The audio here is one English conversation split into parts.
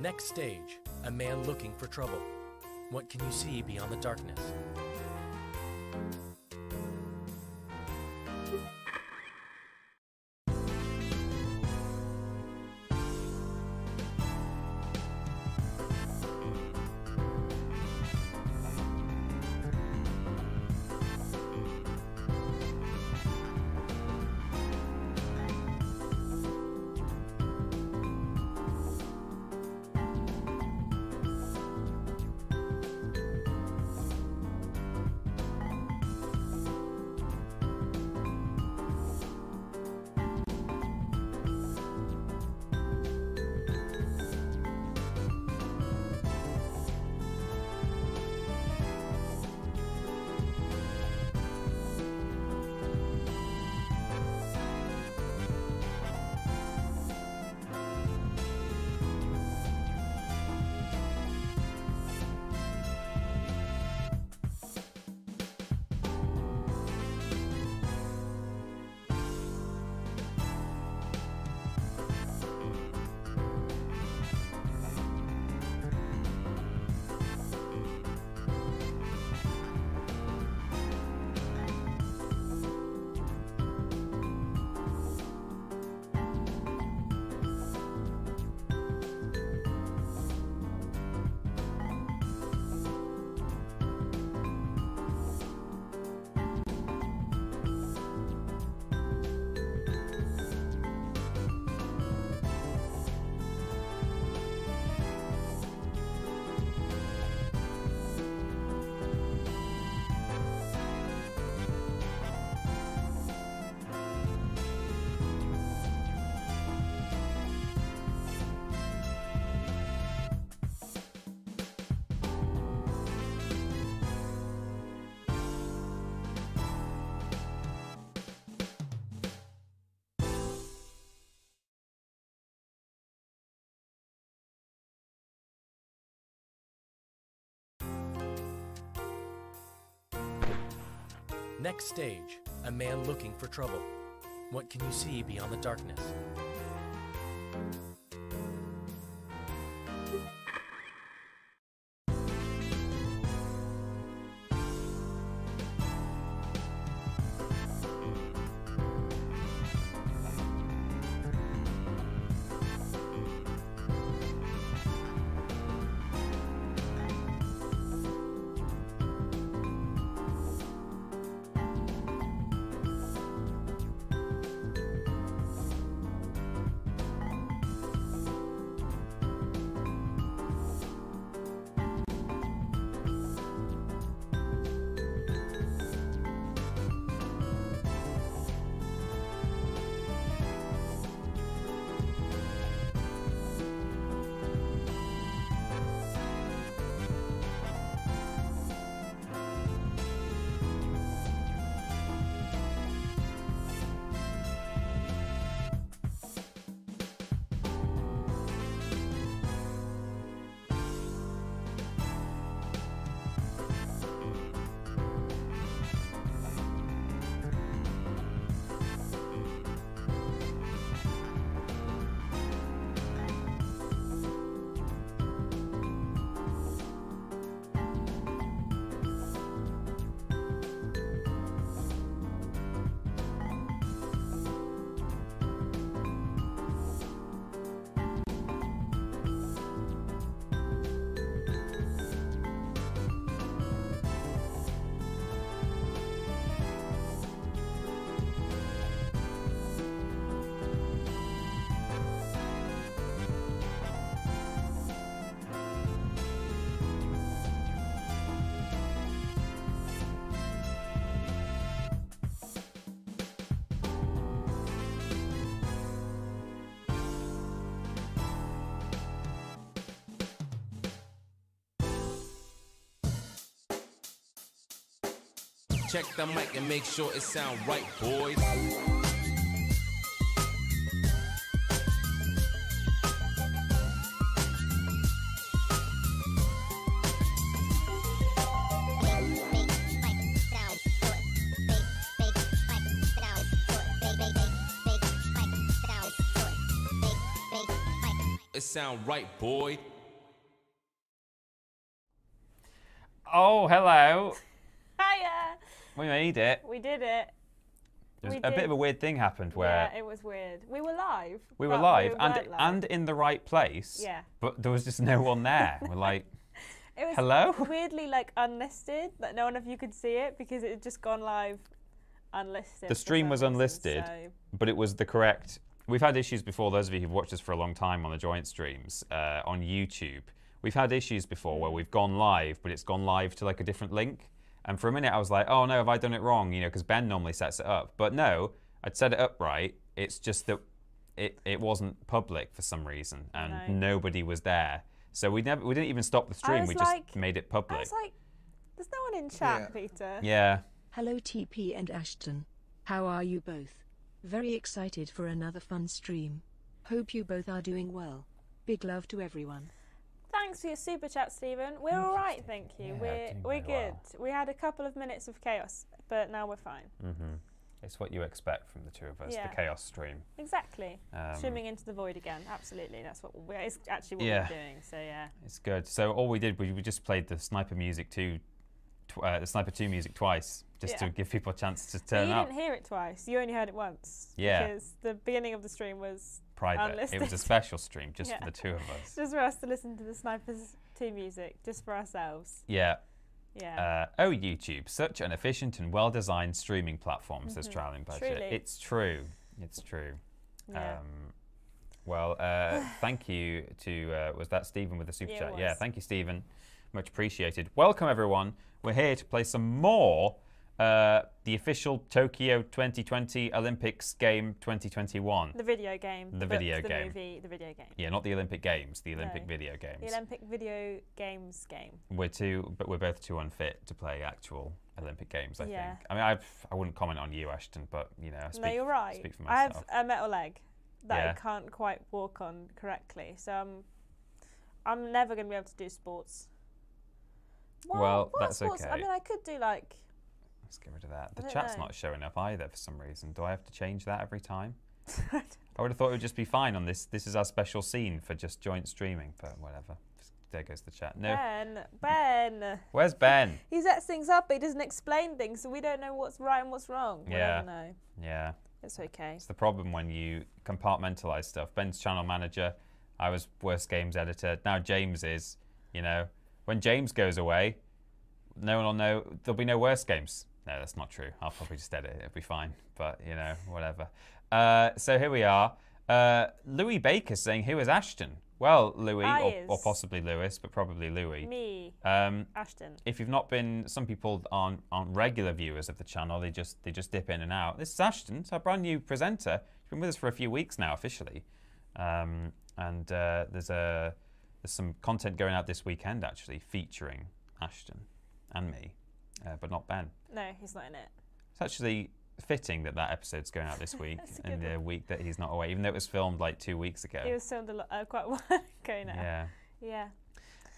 Next stage a man looking for trouble. What can you see beyond the darkness? Stage a man looking for trouble. What can you see beyond the darkness? Check the mic and make sure it sound right, boys. It's sound right, boy. Oh, hello. We made it. We did it. We a bit of a weird thing happened where Yeah, it was weird. We were live. we were live we and live. and in the right place. Yeah. But there was just no one there. We're like, it was hello? weirdly like unlisted that no one of you could see it because it had just gone live unlisted. The stream was unlisted. so- but it was the correct. We've had issues before. Those of you who've watched us for a long time on the joint streams uh, on YouTube, we've had issues before where we've gone live, but it's gone live to like a different link. And for a minute, I was like, "Oh no, have I done it wrong?" You know, because Ben normally sets it up, but no, I'd set it up right. It's just that it, it wasn't public for some reason, and No. nobody was there. So we never we didn't even stop the stream. We like- just made it I public. was like, there's no one in chat, Yeah. Peter. yeah. Hello TP and Ashton. How are you both? Very excited for another fun stream. Hope you both are doing well. Big love to everyone. Thanks for your super chat, Stephen. We're all right, thank you. Yeah, we're we're good. well. We had a couple of minutes of chaos, but now we're fine. Mm-hmm. It's what you expect from the two of us. Yeah. The chaos stream. Exactly. Um, Swimming into the void again. Absolutely. That's what we're. It's actually what Yeah. we're doing. So yeah. It's good. So all we did was we just played the Sniper Music 2, uh, the Sniper 2 music twice, just to give people a chance to But turn you up. You didn't hear it twice. You only heard it once. Yeah. Because the beginning of the stream was Private. It was a special stream just Yeah. for the two of us. just for us to listen to the Snipers 2 music, just for ourselves. Yeah. Yeah. Uh, oh, YouTube, such an efficient and well-designed streaming platform, says Traveling Budget. Mm-hmm. Truly. It's true. It's true. yeah. Um, well, uh, thank you to uh, was that Stephen with the super Yeah, chat? Yeah, thank you, Stephen. Much appreciated. Welcome everyone. We're here to play some more uh, the official Tokyo 2020 Olympics game 2021. the video game. the video the game. movie, the video game. Yeah, not the Olympic Games, the Olympic No. video games. The Olympic video games game. we're too, but we're both too unfit to play actual Olympic games. I Yeah. think. I mean, I've, I wouldn't comment on you, Ashton, but you know, I speak, no, you're right. Speak for myself. I have a metal leg that Yeah. I can't quite walk on correctly. So I'm, I'm never going to be able to do sports. Well, what that's sports? I mean, I could do like. Let's get rid of that. The chat's know. not showing up either for some reason. Do I have to change that every time? I would have thought it would just be fine on this. This is our special scene for just joint streaming, but whatever. There goes the chat. No. Ben, Ben. Where's Ben? He sets things up, but he doesn't explain things, so we don't know what's right and what's wrong. We'll Yeah. know. Yeah. It's okay. It's the problem when you compartmentalize stuff. Ben's channel manager. I was worst games editor. Now James is. You know, when James goes away, no one will know. There'll be no worst games. No, that's not true. I'll probably just edit it. It'll be fine. But you know, whatever. Uh, so here we are. Uh, Louis Baker saying, "Who is Ashton?" Well, Louis, or, or possibly Lewis, but probably Louis. Me, Um, Ashton. if you've not been, some people aren't, aren't regular viewers of the channel. They just they just dip in and out. This is Ashton, it's our brand new presenter. She's been with us for a few weeks now officially, um, and uh, there's a there's some content going out this weekend actually featuring Ashton and me, uh, but not Ben. No, he's not in it. It's actually fitting that that episode's going out this week in the week that he's not away, even though it was filmed like two weeks ago. It was filmed a lot, uh, quite a while ago now. yeah. Yeah.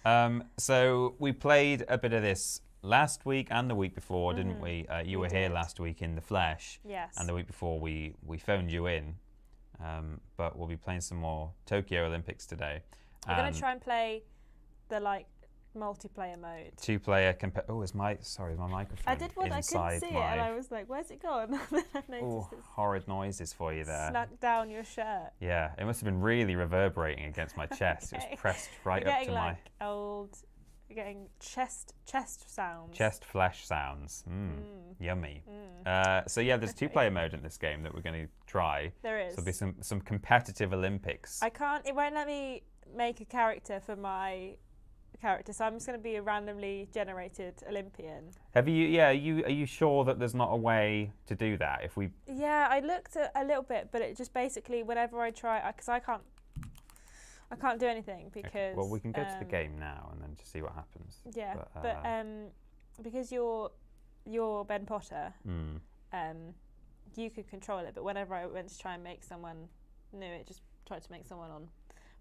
Um, so we played a bit of this last week and the week before, didn't we? Uh, you Mm-hmm. We were here last week in the flesh, Yes. and the week before we we phoned you in. Um, but we'll be playing some more Tokyo Olympics today. We're going to try and play the like multiplayer mode. two-player compa- Oh, is my sorry, is my microphone I did one, I couldn't see my? it, and I was like, where's it gone? And then I've oh, horrid noises for you there. snuck down your shirt. Yeah, it must have been really reverberating against my chest. It was pressed right up to like old, you're getting chest chest sounds. chest flesh sounds. Mm, Mm. Yummy. Mm. Uh, so yeah, there's two-player mode in this game that we're going to try. There is. So there'll be some, some competitive Olympics. I can't. It won't let me make a character for my character, so I'm just going to be a randomly generated Olympian. Have you? Yeah. Are you are you sure that there's not a way to do that? If we Yeah, I looked at a little bit, but it just basically whenever I try, because I can't, I can't do anything because. okay, well, we can go to the um, game now and then just see what happens. Yeah, But, but, uh, um, because you're you're Ben Potter, Mm. um, you could control it. But whenever I went to try and make someone new, it just tried to make someone on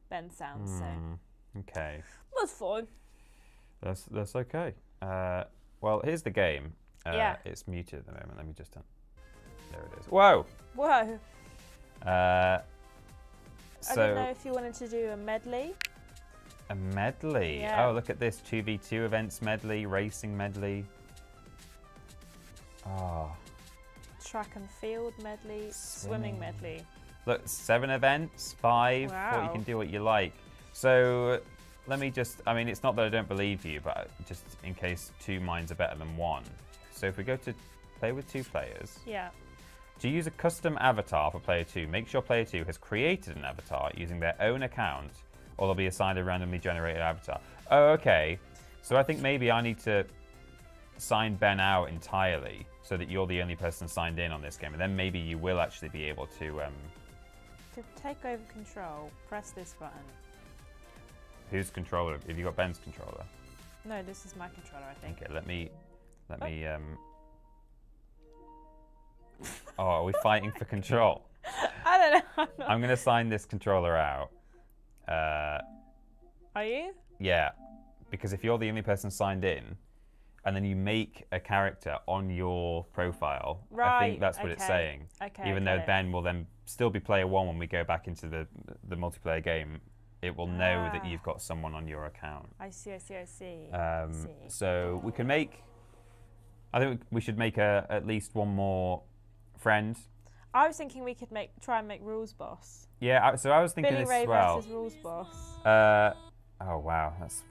Ben's sounds. So Mm. Okay, that's fine. that's that's okay. Uh, well, here's the game. Uh, Yeah. It's muted at the moment. Let me just. Turn. There it is. Whoa. Whoa. Uh, I don't know if you wanted to do a medley. a medley. Yeah. Oh, look at this 2v2 events medley, racing medley. Oh, track and field medley, Swimming. swimming, medley. look, seven events, five. What you can do what you like. So let me just. I mean, it's not that I don't believe you, but just in case two minds are better than one. So if we go to play with two players, Yeah. To use a custom avatar for player 2, make sure player 2 has created an avatar using their own account, or they'll be assigned a randomly generated avatar. Oh, okay. So I think maybe I need to sign Ben out entirely so that you're the only person signed in on this game, and then maybe you will actually be able to. Um, To take over control, press this button. Whose controller? Have you got Ben's controller? No, this is my controller, I think. Okay, let me. Let Oh. me. Um... Oh, are we fighting for control? I don't know. I'm to sign this controller out. Uh, Are you? Yeah, because if you're the only person signed in, and then you make a character on your profile, right. I think that's what it's saying. Okay. Even though it. Ben will then still be player one when we go back into the the multiplayer game, it will know that Ah. you've got someone on your account. I see, I see, I see. Um, see. so we can make. I think we should make a, at least one more friend. I was thinking we could make try and make rules boss. Yeah. I- So I was thinking Billy this Ray as well. versus rules boss. Uh, oh wow, that's.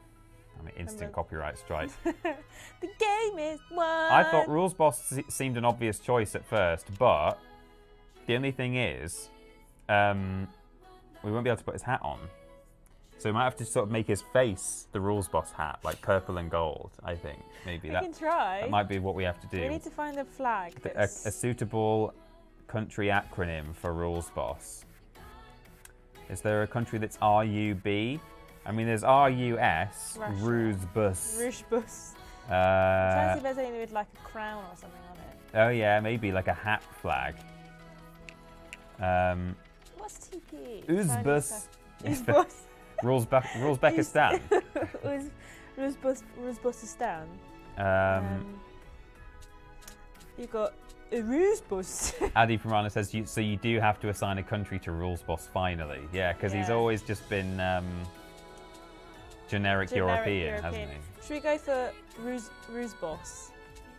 I mean, instant Remember- copyright strike. the game is won. I thought Rules Boss seemed an obvious choice at first, but the only thing is, um, we won't be able to put his hat on. So we might have to sort of make his face the Rules Boss hat, like purple and gold, I think. Maybe we that, can try. that might be what we have to do. we need to find a flag. A, a suitable country acronym for Rules Boss. Is there a country that's RUB? I mean, there's RUS, Russia. Ruse Bus. Rouge. I'm trying to Uh, see if there's anything with like a crown or something on it. Oh yeah, maybe like a hat flag. Um, What's TP? Uzbus. Uzbus. rules back, rules Bekistan. Uz- Uzbus. Uzbusistan. Um, Um, you got Uzbus. Adi from Rana says, you, so you do have to assign a country to rules boss finally. Yeah, because he's always just been um, generic, Generic European, hasn't he? Should we go for Ruse Rusbos?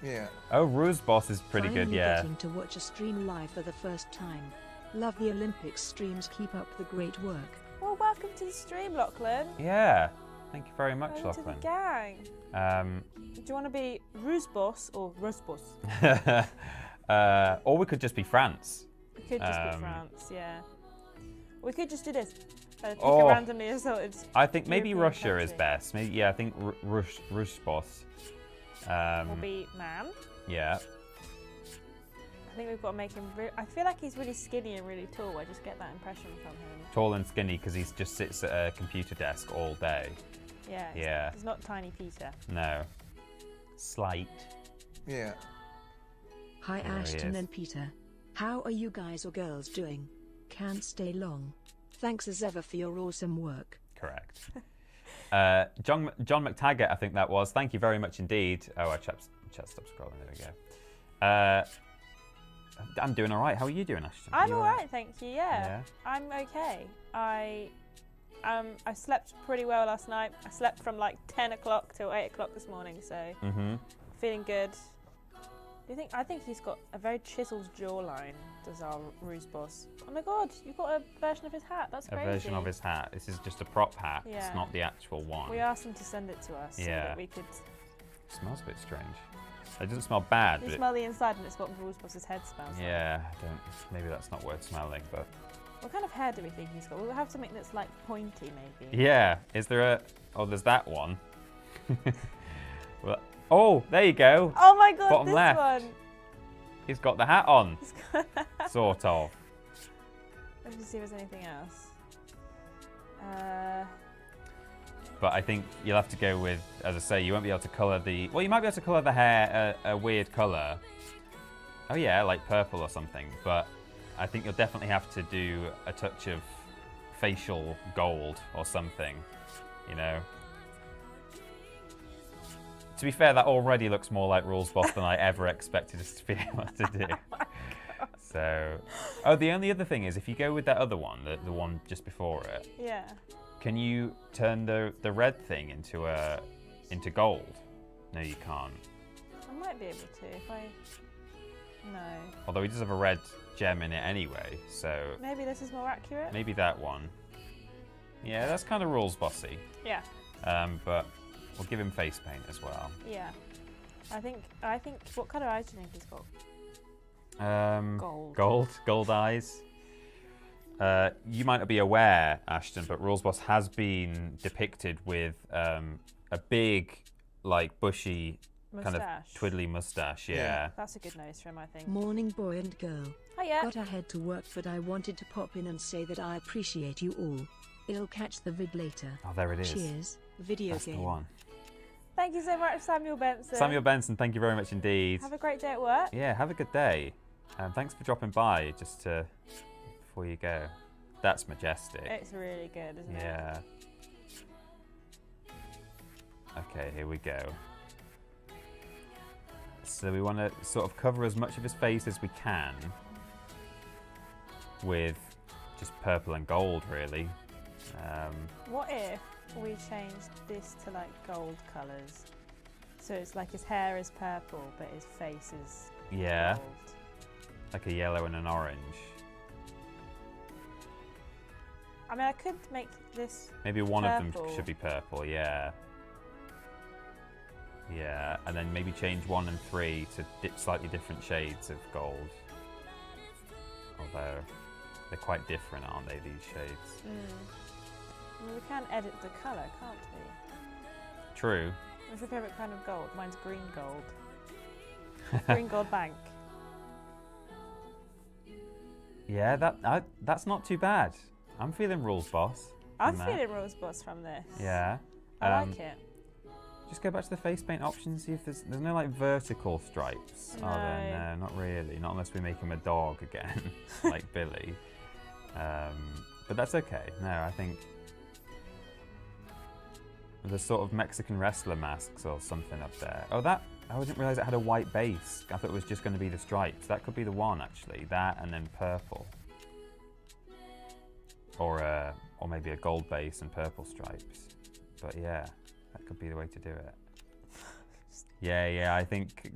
Yeah. Oh, rules boss is pretty good. Finally Yeah. getting to watch a stream live for the first time. Love the Olympics streams. Keep up the great work. Well, welcome to the stream, Lachlan. Yeah. Thank you very much, Welcome to the gang. Um, Do you want to be Rusbos or Rusbos? uh, or we could just be France. We could just be Um, France, yeah. We could just do this. Uh, Oh. randomly assorted. I think maybe European Russia is best. Maybe yeah. I think R- Rush Rush boss. Um, Will be man. yeah. I think we've got to make him. Re- I feel like he's really skinny and really tall. I just get that impression from him. Tall and skinny because he just sits at a computer desk all day. Yeah. he's- Yeah. He's not tiny Peter. No. Slight. Yeah. Hi There Ashton and Peter. How are you guys or girls doing? Can't stay long. Thanks as ever for your awesome work. Correct. uh, John John McTaggart, I think that was. Thank you very much indeed. Oh, I chat, chat stop scrolling. There we go. Uh, I'm doing all right. How are you doing, Ashton? I'm all all right, thank you. Yeah. Yeah. I'm okay. I um I slept pretty well last night. I slept from like 10 o'clock till 8 o'clock this morning, so Mm-hmm. feeling good. Do you think? I think he's got a very chiseled jawline. Does our ruse boss? Oh my god! You've got a version of his hat. That's A crazy. version of his hat. This is just a prop hat. Yeah. It's not the actual one. We asked him to send it to us so Yeah. that we could. smells a bit strange. It doesn't smell bad, You but it- smell the inside, and it's what Ruse Boss's head smells like. yeah, I don't. Maybe that's not worth smelling, but What kind of hair do we think he's got? We'll have something that's like pointy, maybe. yeah. Is there a? Oh, there's that one. well, oh, there you go. Oh my god! Bottom this left. one. He's got the hat on, He's got- sort of. Let's see if there's anything else. Uh, But I think you'll have to go with, as I say, you won't be able to colour the. Well, you might be able to colour the hair a, a weird colour. Oh yeah, like purple or something. But I think you'll definitely have to do a touch of facial gold or something. You know. To be fair, that already looks more like Rules Boss than I ever expected us to be able to do. Oh so, oh, the only other thing is if you go with that other one, the, the one just before it, Yeah. Can you turn the the red thing into a into gold? No, you can't. I might be able to if I. No. Although he does have a red gem in it anyway, so Maybe this is more accurate. maybe that one. Yeah, that's kind of rules bossy. Yeah. Um, but we'll give him face paint as well. Yeah. I think. I think. What colour eyes do you think he's got? Um, Gold. Gold, gold eyes. Uh, you might not be aware, Ashton, but Rules Boss has been depicted with um, a big, like bushy, kind of twiddly mustache. Yeah. That's a good nose for him, I think. Morning, boy and girl. Oh yeah. Got ahead to work, but I wanted to pop in and say that I appreciate you all. I'll catch the vid later. Oh, there it is. Cheers. Video That's game. the one. Thank you so much, Samuel Benson. Samuel Benson, thank you very much indeed. Have a great day at work. Yeah, have a good day. Um, thanks for dropping by just to, before you go. That's majestic. It's really good, isn't it? Yeah. Okay, here we go. So we want to sort of cover as much of his face as we can with just purple and gold, really. Um, What if we changed this to like gold colours? So it's like his hair is purple, but his face is yeah, gold. like a yellow and an orange. I mean, I could make this. Maybe one of them should be purple, yeah. Yeah, and then maybe change one and three to slightly different shades of gold. Although they're quite different, aren't they, these shades? Hmm. I mean, we can edit the colour, can't we? True. What's your favourite kind of gold? Mine's green gold. green gold bank. Yeah, that I, that's not too bad. I'm feeling rules, boss. I'm that. feeling rules boss from this. Yeah. I Um, like it. Just go back to the face paint options. See if there's there's no like vertical stripes. Are there? No. No, not really. Not unless we make him a dog again, like Billy. Um, but that's okay. No, I think the sort of Mexican wrestler masks or something up there. Oh, that I didn't realize it had a white base. I thought it was just going to be the stripes. That could be the one actually. That and then purple, or uh, or maybe a gold base and purple stripes. But yeah, that could be the way to do it. Yeah, yeah. I think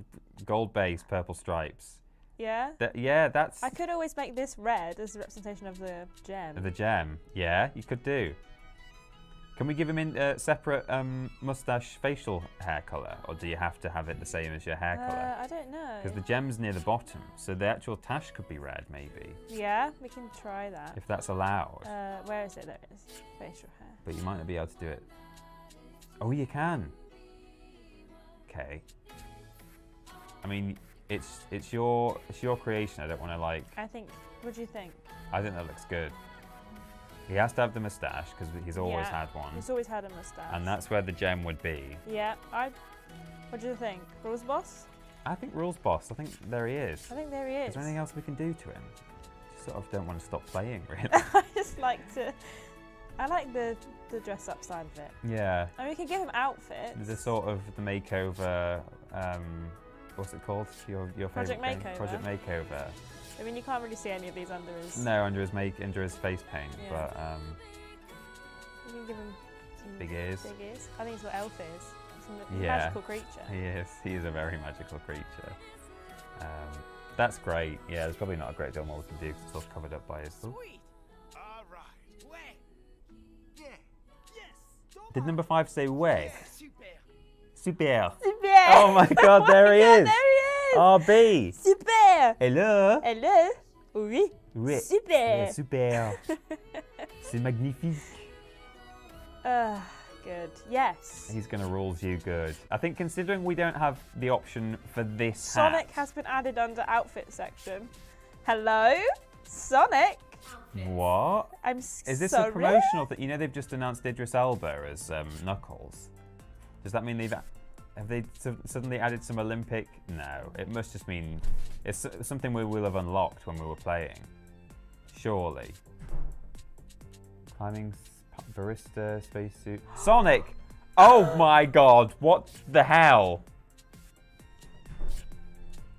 gold base, purple stripes. Yeah. That, yeah, that's I could always make this red as a representation of the gem. the gem. Yeah, you could do. Can we give him in uh, separate um, mustache facial hair color, or do you have to have it the same as your hair uh, color? I don't know. Because the gem's near the bottom, so the actual tash could be red, maybe, Yeah, we can try that. if that's allowed. Uh, where is it? There it is. Facial hair. but you might not be able to do it. Oh, you can. Okay. I mean, it's it's your it's your creation. I don't want to like. I think. What do you think? I think that looks good. He has to have the moustache because he's always Yeah, had one, He's always had a moustache. and that's where the gem would be. Yeah, I. What do you think? Rules boss? I think rules boss. I think there he is. I think there he is. Is there anything else we can do to him? Just sort of don't want to stop playing, really. I just like to. I like the the dress up side of it. yeah. And we can give him outfits. The sort of the makeover. Um, what's it called? Your your Project favorite thing? Makeover. Project makeover. I mean, you can't really see any of these under his. No, under his make under his face paint, Yeah. but um, You can give him some big ears. Big ears. I think it's what elf is. It's a Yeah. magical creature. He is. He is a very magical creature. Um, that's great. Yeah, there's probably not a great deal more we can do because it's all covered up by his. Ooh. Sweet. All right. Ouais. Yeah. Yes. Did number five say way? Yeah, super. Super. Super. Oh my God! There he Yeah, is. There he is. RB. Super. Hello. Hello. Oui. Oui. Super. Super. C'est magnifique. Ah, good. Yes. He's gonna rules you good. I think considering we don't have the option for this Sonic hat. has been added under outfit section. Hello, Sonic. What? I'm sorry. Is this a promotional that you know they've just announced Idris Elba as um, Knuckles? Does that mean they've a- have they suddenly added some Olympic? No, it must just mean it's something we will have unlocked when we were playing. Surely. Climbing barista spacesuit. Sonic! Oh my god! What the hell?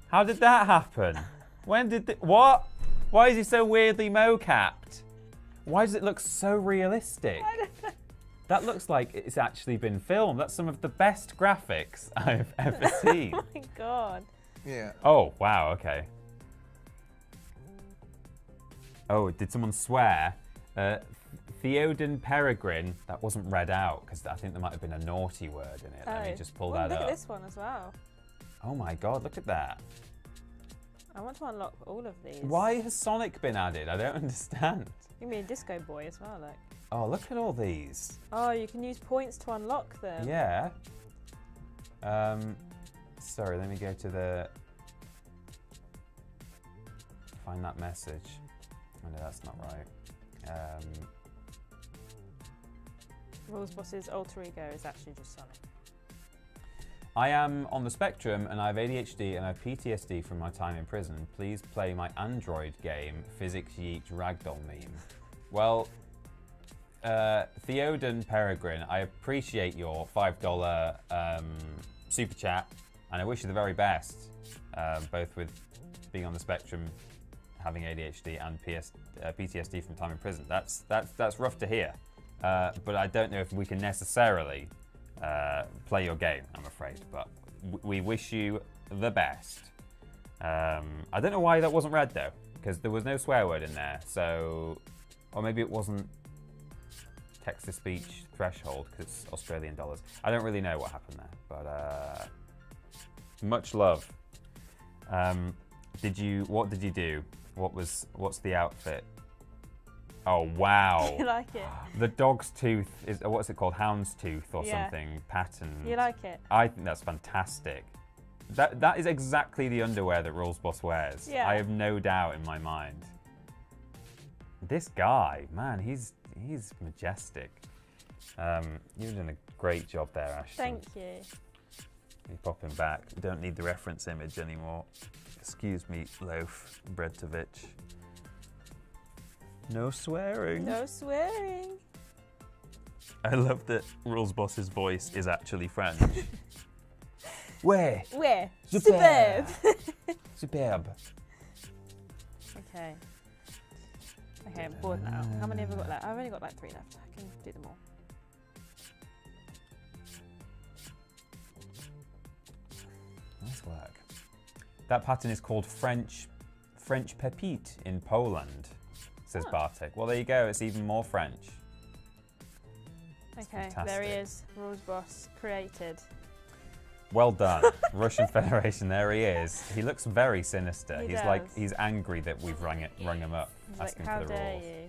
How did that happen? When did the, what? Why is he so weirdly mo-capped? Why does it look so realistic? That looks like it's actually been filmed. That's some of the best graphics I've ever seen. Oh my god. Yeah. oh, wow, okay. Oh, did someone swear? Uh, Theoden Peregrine, that wasn't read out because I think there might have been a naughty word in it. Let me Oh. just pull Ooh, that look up. at this one as well. Oh my god, look at that. I want to unlock all of these. Why has Sonic been added? I don't understand. You mean Disco Boy as well, like. Oh, look at all these. Oh, you can use points to unlock them. Yeah. Um, sorry, let me go to the. Find that message. Oh no, that's not right. Um, Rules Boss's alter ego is actually just Sonic. I am on the spectrum and I have ADHD and I have PTSD from my time in prison. Please play my Android game, Physics Yeet Ragdoll Meme. Well, uh, Theoden Peregrine, I appreciate your $5 um, super chat and I wish you the very best, um, both with being on the spectrum, having ADHD and PS, uh, PTSD from time in prison. That's, that's, that's rough to hear. Uh, but I don't know if we can necessarily uh, play your game, I'm afraid. But we wish you the best. Um, I don't know why that wasn't read though, because there was no swear word in there. So, or maybe it wasn't text to speech threshold because it's Australian dollars. I don't really know what happened there, but uh, much love. Um, did you? What did you do? What was? What's the outfit? Oh wow! you like it? The dog's tooth is uh, what's it called? Hound's tooth or Yeah. something pattern. You like it? I think that's fantastic. That that is exactly the underwear that Rules Boss wears. Yeah. I have no doubt in my mind. This guy, man, he's he's majestic. Um, you've done a great job there, Ashton. Thank you. You pop him back. We don't need the reference image anymore. Excuse me, Loaf Bredtovich. No swearing. No swearing. I love that Rules Boss's voice is actually French. Where? Where? Superb. Superb. Superb. okay. Okay, I'm bored now. How many have I got left? I've only got like three left. I can do them all. Nice work. That pattern is called French French pepite in Poland, says Oh. Bartek. Well, there you go. It's even more French. Okay, there he is. Rules boss created. Well done, Russian Federation. There he is. He looks very sinister. He he's like he's angry that we've rung it, rung him up, He's like, how dare rules. you?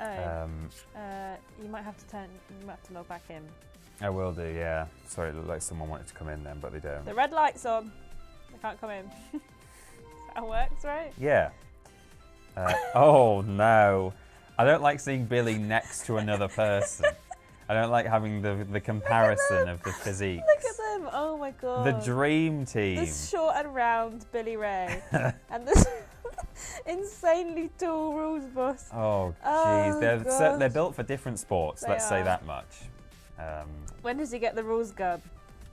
Oh, Um, uh, you might have to turn. You might have to log back in. I will do. Yeah. Sorry, it looked like someone wanted to come in then, but they don't. The red light's on. I can't come in. that works, right? Yeah. Uh, oh no. I don't like seeing Billy next to another person. I don't like having the, the comparison of the physiques. Look at them! Oh my god. The dream team. This short and round Billy Ray and this insanely tall rules boss. Oh Oh, jeez, they're so, they're built for different sports. They let's say that much. Um, When does he get the rules gun?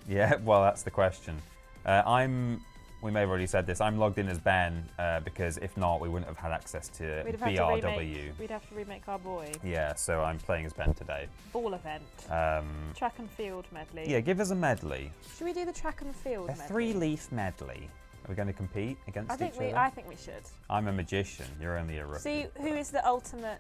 yeah, well that's the question. Uh, I'm. We may have already said this. I'm logged in as Ben uh, because if not, we wouldn't have had access to We'd have had to BRW. remake. We'd have to remake our boy. Yeah, so I'm playing as Ben today. Ball event. Um, Track and field medley. yeah, give us a medley. Should we do the track and field A medley? three-leaf medley. Are going to compete against I think each we. other? I think we should. I'm a magician. You're only a rookie. See who is the ultimate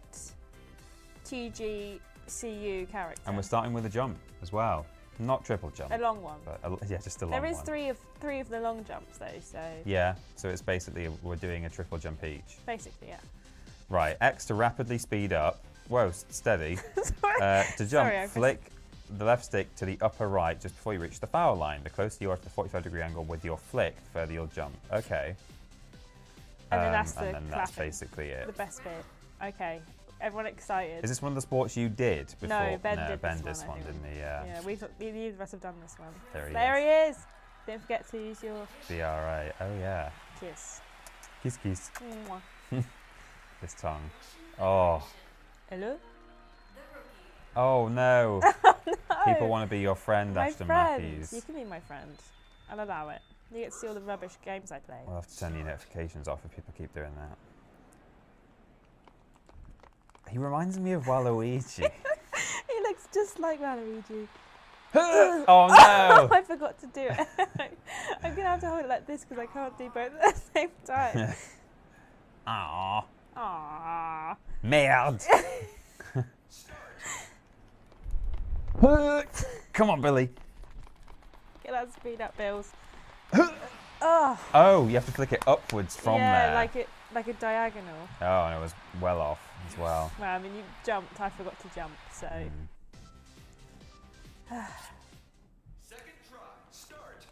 TJCU character. and we're starting with a jump as well. Not triple jump, a long one. but a, yeah, just a long one. There is one. three of three of the long jumps though, so Yeah, so it's basically we're doing a triple jump each. basically, yeah. Right, X to rapidly speed up. Whoa, steady. Sorry. Uh, to jump, Sorry, flick the left stick to the upper right just before you reach the foul line. The closer you are to the 45 degree angle with your flick, the further you'll jump. Okay. And then Um, that's the and then that's basically it. the best bit. Okay, everyone excited. Is this one of the sports you did before? No, Ben no, did Ben this did one, one, didn't he? Yeah. yeah, we've neither of us have done this one. There he there is. he is. Don't forget to use your BRA. Oh yeah. kiss. Kiss kiss. Mwah. This tongue. Oh. Hello. Oh, oh no. People want to be your friend, my Ashton friend. Matthews. You can be my friend. I'll allow it. You get to see all the rubbish games I play. We'll have to turn the notifications off if people keep doing that. He reminds me of Waluigi. He looks just like Waluigi. oh no! I forgot to do it. I'm gonna have to hold it like this because I can't do both at the same time. Aww. Aww. Merde. Come on, Billy. Get that speed up, Bills. oh, Oh, you have to flick it upwards from yeah, there. like it, like a diagonal. Oh, and it was well off as well. Well, I mean, you jumped. I forgot to jump, so. Mm. Second try. Start.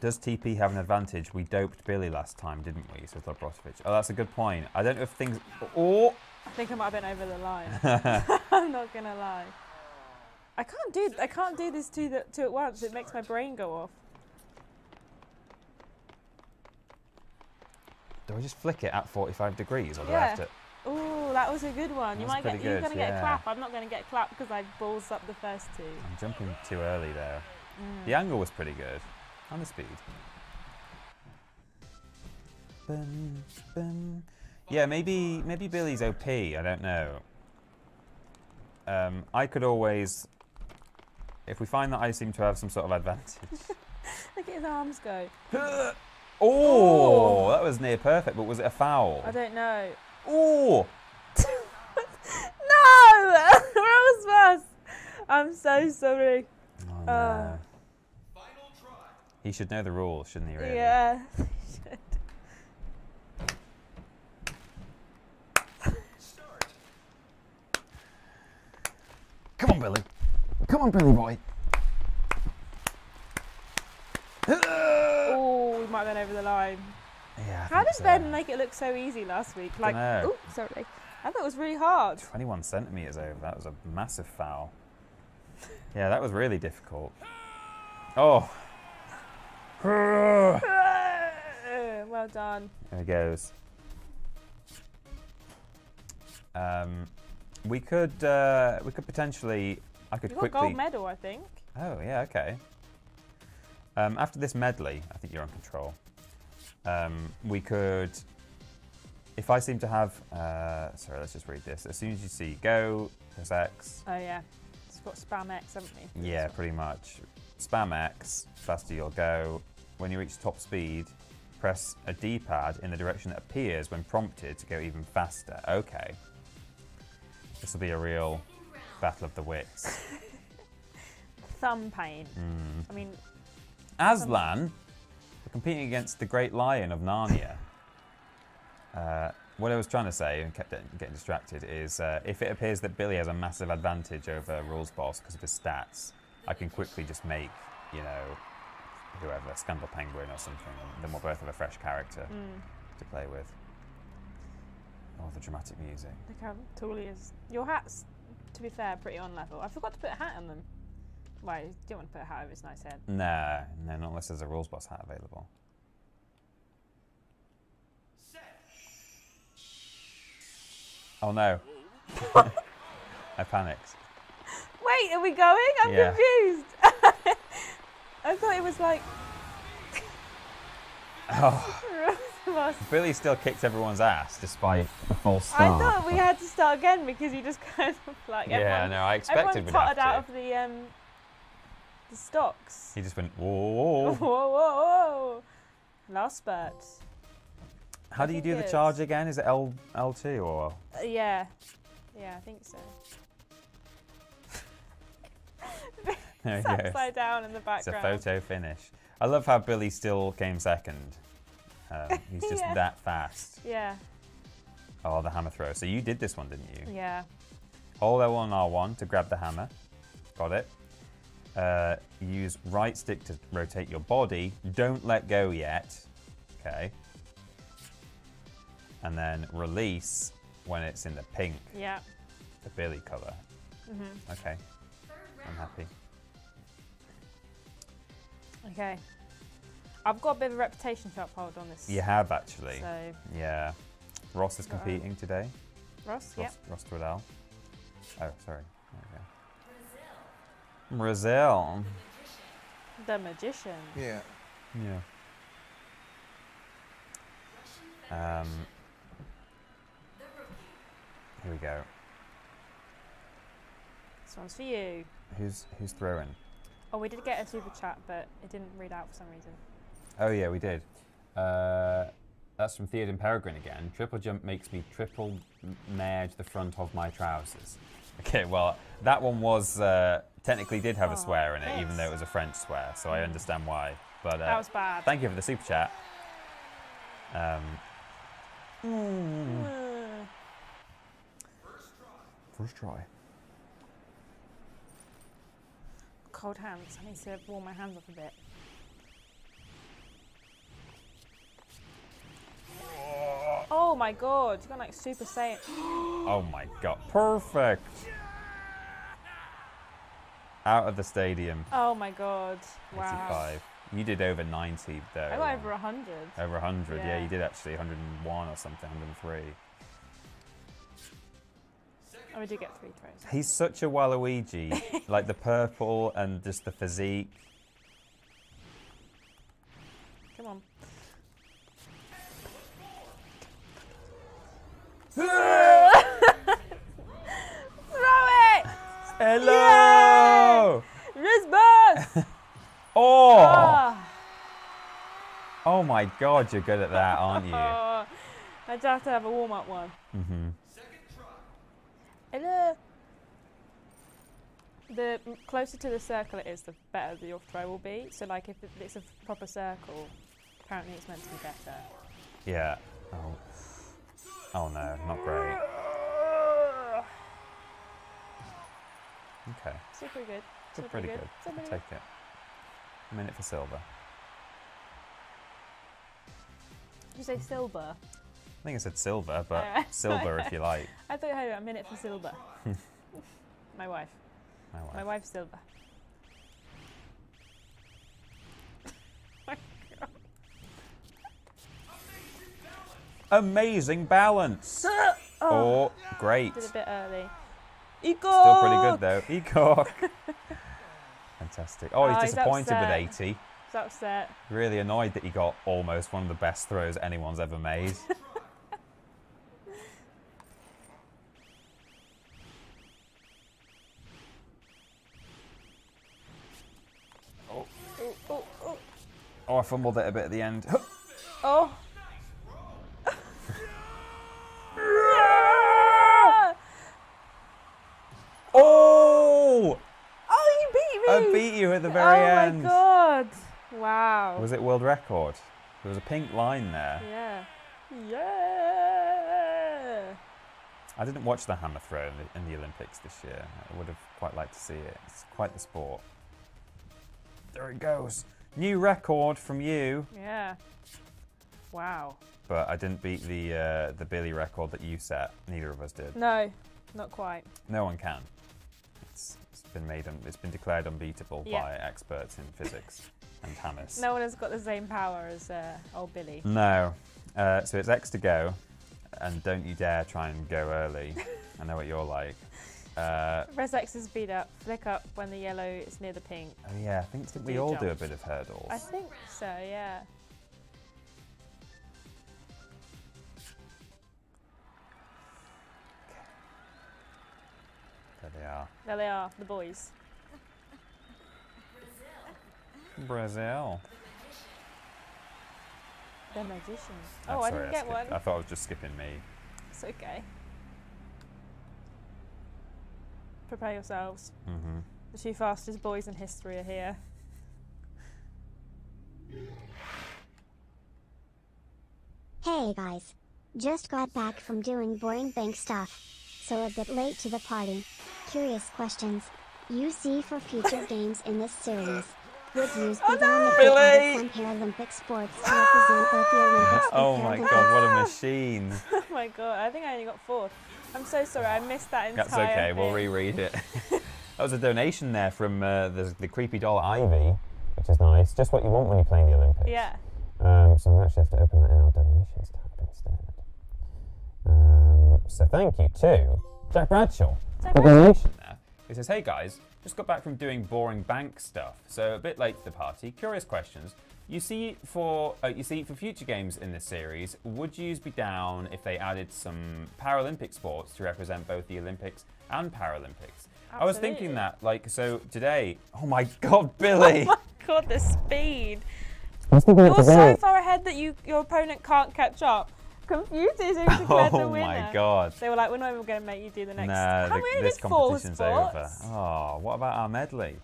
Does TP have an advantage? We doped Billy last time, didn't we? Says Lobrotovich. Oh, that's a good point. I don't know if things. Oh! I think I might have been over the line. I'm not gonna lie. I can't do. I can't do this two, the, two at once. It makes my brain go off. Do I just flick it at 45 degrees or do I Yeah. have to? Ooh, that was a good one. You might get. pretty You're gonna get a clap. I'm not gonna get a clap because I balls up the first two. I'm jumping too early there. Mm. The angle was pretty good. And the speed. Bum, bum. Yeah, maybe maybe Billy's OP. I don't know. Um, I could always, if we find that I seem to have some sort of advantage. Look at his arms go. oh, Oh. that was near perfect, but was it a foul? I don't know. Oh, No, Rosebus. I'm so sorry. oh Uh. no. Final try. He should know the rules, shouldn't he? Really? Yeah. Start. Come on, Billy. Come on, Billy boy. oh, we might have been over the line. Yeah. I How did so. Ben make it look so easy last week? Like, oh, sorry. I thought it was really hard. 21 centimeters over. That was a massive foul. Yeah, that was really difficult. Oh. Well done. There he goes. Um, we could uh, we could potentially I could You got quickly. gold medal, I think. Oh yeah, okay. Um, after this medley, I think you're on control. Um, we could, if I seem to have, uh, sorry, let's just read this. As soon as you see go, press X. Oh yeah, it's got spam X, haven't we? Yeah, pretty much. Spam X, faster you'll go. When you reach top speed, press a D-pad in the direction that appears when prompted to go even faster. Okay. This will be a real battle of the wits. Thumb pain. Hmm. I mean, Aslan, we're competing against the Great Lion of Narnia. Uh, what I was trying to say and kept getting, getting distracted is uh, if it appears that Billy has a massive advantage over Rules Boss because of his stats, I can quickly just make, you know, whoever, Scandal Penguin or something, and then we'll both have a fresh character mm, to play with. Oh, the dramatic music. look how tall he is. Your hat's, to be fair, pretty on level. I forgot to put a hat on them. Why? You don't want to put a hat over his nice head. Nah, no, not unless there's a Rules Boss hat available. Set. Oh no. I panicked. Wait, are we going? I'm Yeah. confused. I thought it was like. Oh. Rosebus. Billy still kicked everyone's ass despite a false I thought we had to start again because you just kind of like Yeah, everyone, no, I expected we'd have out of the um the stocks. He just went, whoa, Whoa, whoa. whoa! Last spurt. How do you do the charge again? Is it L L2 or? Uh, yeah, yeah, I think so. There he goes. upside down in the background. It's a photo finish. I love how Billy still came second. Um, he's just Yeah. that fast. Yeah, Oh, the hammer throw. So you did this one, didn't you? yeah. Hold L1 R1 to grab the hammer. Got it. Uh, use right stick to rotate your body. Don't let go yet. Okay. And then release when it's in the pink, Yeah. the Billy color. hmm Okay. I'm happy. Okay. I've got a bit of a reputation to uphold on this. You have actually. So, Yeah. Ross is Uh-oh. competing today. Ross, yep. Ross, Ross Twiddell. Oh, sorry. There we go. Brazil. The magician. Yeah. Yeah. Um, here we go. This one's for you. Who's who's throwing? Oh, we did get a super chat, but it didn't read out for some reason. Oh yeah, we did. Uh, that's from Theoden Peregrine again. Triple jump makes me triple merge the front of my trousers. Okay, well that one was uh, technically did have a Oh, swear in it, even though it was a French swear, so I understand why. But uh, that was bad. thank you for the super chat. Um, Uh, first try. Cold hands. I need to warm my hands up a bit. Oh my god, you got like Super Saiyan. Oh my god, perfect! Out of the stadium, Oh my god. Wow. 85. You did over 90 though. I got over 100. Over 100, yeah. Yeah. you did actually 101 or something, 103. Oh, we did get three throws. He's such a Waluigi, like the purple and just the physique. Come on. Throw it! Hello! Risbus! Oh! Ah. Oh my god, you're good at that, aren't you? Oh, I just have to have a warm up one. Mm hmm. Hello. The closer to the circle it is, the better the your throw will be. So, like, if it's a proper circle, apparently it's meant to be better. Yeah. Oh. Oh no, not great. Okay. Super good. Good, Super pretty good. Good. take it. A minute for silver. Did you say silver? I think I said silver, but silver if you like. I thought you had a minute for silver. My wife. My wife. My wife's silver. Amazing balance. Oh. oh, great. Did a bit early. Still pretty good though. Ecock. Fantastic. Oh, he's Oh, he's disappointed with 80. He's upset. Really annoyed that he got almost one of the best throws anyone's ever made. Oh, oh, oh. oh, I fumbled it a bit at the end. Oh. oh. Oh! Oh, you beat me! I beat you at the very oh end. my god! Wow. Was it world record? There was a pink line there. Yeah. Yeah. I didn't watch the hammer throw in the, in the Olympics this year. I would have quite liked to see it. It's quite the sport. There it goes. New record from you. Yeah. Wow. But I didn't beat the uh, the Billy record that you set. Neither of us did. No, not quite. No one can. Been made. Un, it's been declared unbeatable Yeah. by experts in physics and hammers. No one has got the same power as uh, old Billy. No. Uh, so it's X to go, and don't you dare try and go early. I know what you're like. Uh, Press X is beat up, flick up when the yellow is near the pink. oh yeah, I think we do all do a jumps. bit of hurdles. I think so, yeah. There they are. There they are, the boys. Brazil. They're magicians. I'm Oh, I didn't get skipped- one. I thought I was just skipping me. It's okay. Prepare yourselves. hmm The two fastest boys in history are here. Hey guys. Just got back from doing boring bank stuff. So a bit late to the party. Curious questions. You see for future games in this series. Would use the dominant Billy! other fun Paralympic sports to represent both the Olympics Oh my god, what a machine. oh my god, I think I only got fourth. I'm so sorry, I missed that entire That's okay, we'll reread it. that was a donation there from uh, the, the creepy doll Ivy, which is nice. Just what you want when you're playing the Olympics. Yeah. Um, so I'm actually have to open that in our donations tab instead. Um, so thank you to Jack Bradshaw Jack for the donation there. He says, "Hey guys, Just got back from doing boring bank stuff, so a bit late to the party. Curious questions. You see, for uh, you see, for future games in this series, would you be down if they added some Paralympic sports to represent both the Olympics and Paralympics? I was thinking that, like, so today. Oh my God, Billy! Oh my god, the speed. I was thinking You're so far ahead that you your opponent can't catch up. Who declared the Oh my God! They were like, we're not even going to make you do the next. Nah, How the- this competition's over. Oh, what about our medley?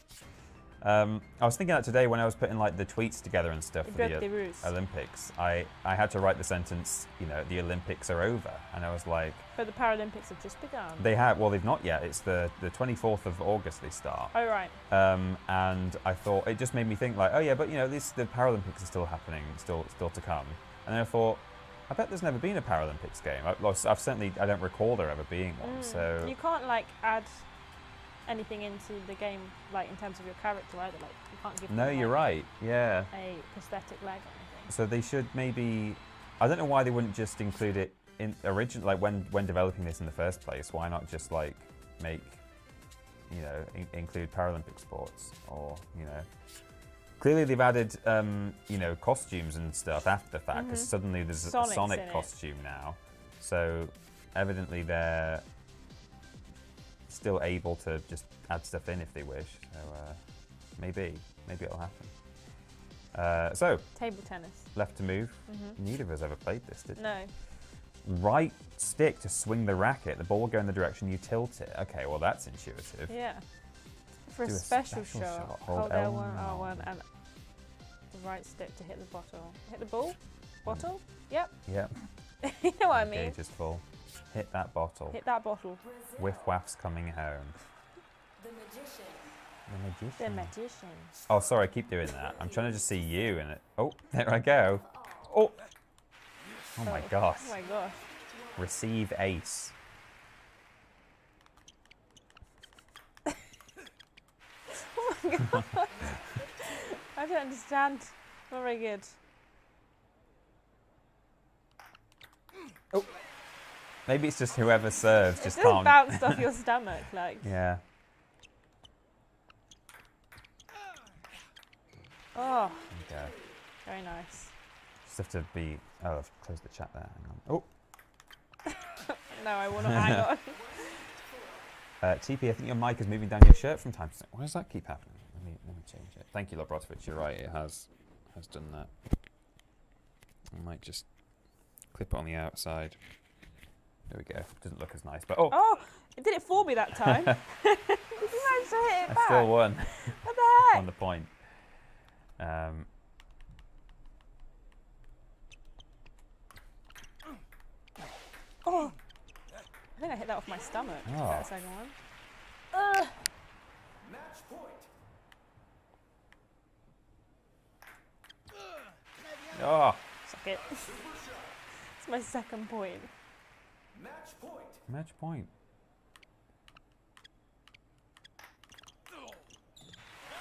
Um, I was thinking that today when I was putting like the tweets together and stuff for the the uh. Olympics. I, I had to write the sentence, you know, the Olympics are over, and I was like, But the Paralympics have just begun. they have. Well, they've not yet. It's the the 24th of August they start. oh right. Um, and I thought it just made me think like, oh yeah, but you know, this the Paralympics are still happening, still still to come. And then I thought, I bet there's never been a Paralympics game. I, I've certainly I don't recall there ever being one. Mm. So you can't like add anything into the game like in terms of your character either. Like you can't give. no, you're like, right. Yeah. A prosthetic leg or anything. So they should maybe. I don't know why they wouldn't just include it in origin like when when developing this in the first place. Why not just like make you know in- include Paralympic sports or you know. Clearly, they've added, um, you know, costumes and stuff after the fact because Mhm. suddenly there's a Sonic in it. costume now. So, evidently, they're still able to just add stuff in if they wish. So, uh, maybe, maybe it'll happen. Uh, so, Table tennis. left to move. Mhm. Neither of us ever played this, did No. Right stick to swing the racket. The ball will go in the direction you tilt it. Okay, well that's intuitive. Yeah. For a Do a special, special shot, shot, hold hold L1, L1. R1, and the right stick to hit the bottle. Hit the ball? Bottle? Yep. Yep. you know what I mean. Gauge is full. Hit that bottle. Hit that bottle. Whiff waff's coming home. The magician. The magician. The magician. Oh, sorry, I keep doing that. I'm trying to just see you in it. Oh, there I go. Oh. Oh my oh, gosh. Oh my gosh. Receive ace. Oh my god. I don't understand. Not very good. Oh. Maybe it's just whoever serves It just can't. bounced off your stomach, like. Yeah. Oh, Okay. very nice. Just have to be. Oh, I've closed the chat there. Hang on. Oh. No, I will not hang on. Uh, TP, I think your mic is moving down your shirt from time to time. Why does that keep happening? Let me, let me change it. Thank you, Labrotovich. You're right. It has has done that. I might just clip it on the outside. There we go. Doesn't look as nice, but oh, Oh, it did it for me that time. Did you manage to hit it I back? still won What the heck? on the point. Um, Oh, I think I hit that off my stomach. Oh. That second one. Ugh. Match point. Oh, Suck it. it's my second point. Match point. match point.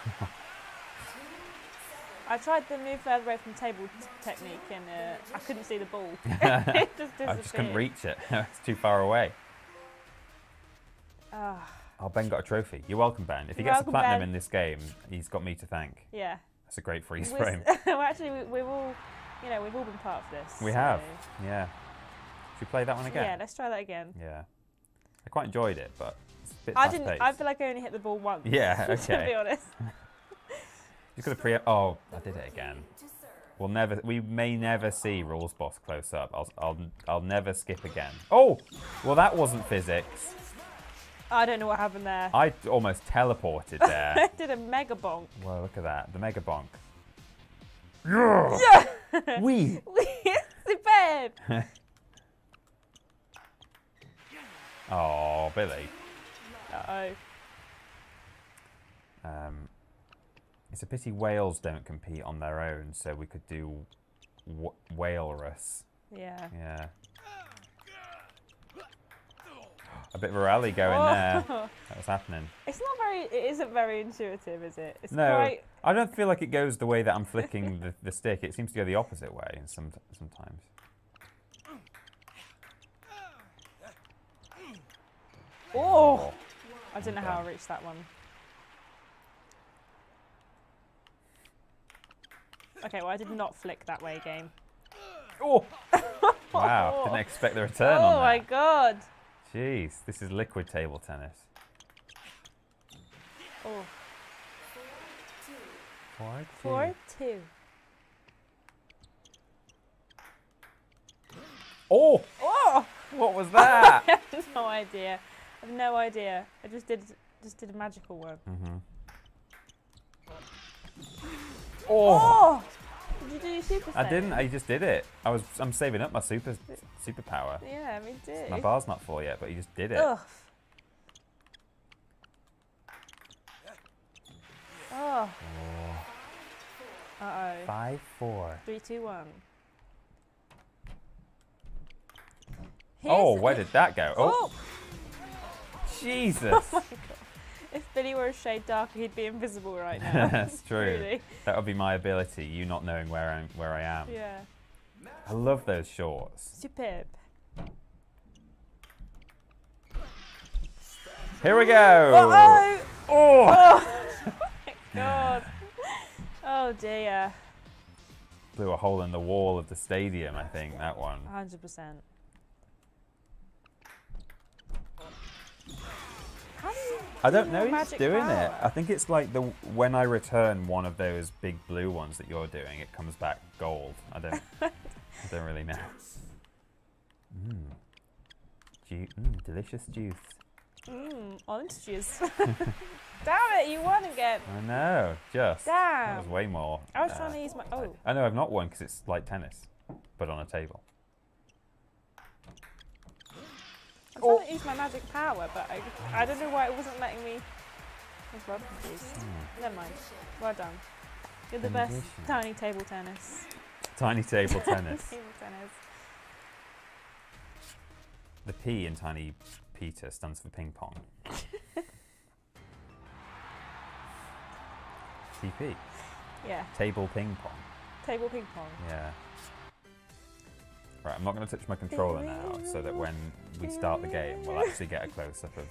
I tried the move further away from table t- technique and uh, I couldn't see the ball. it just. I just couldn't reach it. it's too far away. Ah, Oh, Ben got a trophy. You're welcome, Ben. If he You're gets a platinum Ben. in this game, he's got me to thank. yeah. That's a great freeze We're frame. well, actually, we, we've all, you know, we've all been part of this. We have. Yeah. Should we play that one again? Yeah, let's try that again. Yeah. I quite enjoyed it, but it's a bit I didn't. paced. I feel like I only hit the ball once. Yeah, Okay. to be honest. You could have pre. Oh, I did it again. We'll never. We may never see rules boss close up. I'll. I'll. I'll never skip again. Oh, well that wasn't physics. I don't know what happened there. I almost teleported there. I did a mega bonk. Whoa, look at that. The mega bonk. Yeah. We. Superb. Oh, Billy. Uh oh. Um, it's a pity Wales don't compete on their own, so we could do w- Walrus. Yeah. Yeah a bit of a rally going oh. there. That was happening. It's not very. It isn't very intuitive, is it? It's no, quite... I don't feel like it goes the way that I'm flicking the, the stick. It seems to go the opposite way some, sometimes. Oh! I don't know how I reached that one. Okay, well, I did not flick that way, game. Oh! wow, didn't expect the return oh on that. Oh my god! Jeez, this is liquid table tennis. Oh, Four, four, two. Oh! Oh! What was that? I have no idea. I have no idea. I just did just did a magical one. hmm Oh! Oh! Did you do your super I save? didn't. I just did it. I was. I'm saving up my super superpower. Yeah, me too. My bar's not full yet, but you just did it. Ugh. Oh. Uh oh. Five, four. Three, two, one. Oh, where did that go? Oh, Oh! Jesus. Oh. If Billy were a shade darker, he'd be invisible right now. That's true. Really. That would be my ability. You not knowing where I'm, where I am. Yeah. I love those shorts. Superb. Here we go. Oh! Oh! Oh! my god. Oh dear. Blew a hole in the wall of the stadium. I think that one. 100%. How do you I don't know. He's doing it. I think it's like the when I return one of those big blue ones that you're doing, it comes back gold. I don't. I don't really know. Mmm. Ju- mm, delicious juice. Mmm, orange juice. Damn it, you won again. I know. Just. Damn. That was way more. I was uh, trying to use my. Oh. I know I've not won because it's like tennis, but on a table. I'm trying to use my magic power, but I, I don't know why it wasn't letting me. I was well confused. Hmm. Never mind. Well done. You're the best tiny table tennis. Tiny table tennis. table tennis. The P in Tiny Peter stands for ping pong. TP. Yeah, Table ping pong. table ping pong. Yeah. Right, I'm not going to touch my controller now, so that when we start the game, we'll actually get a close up of.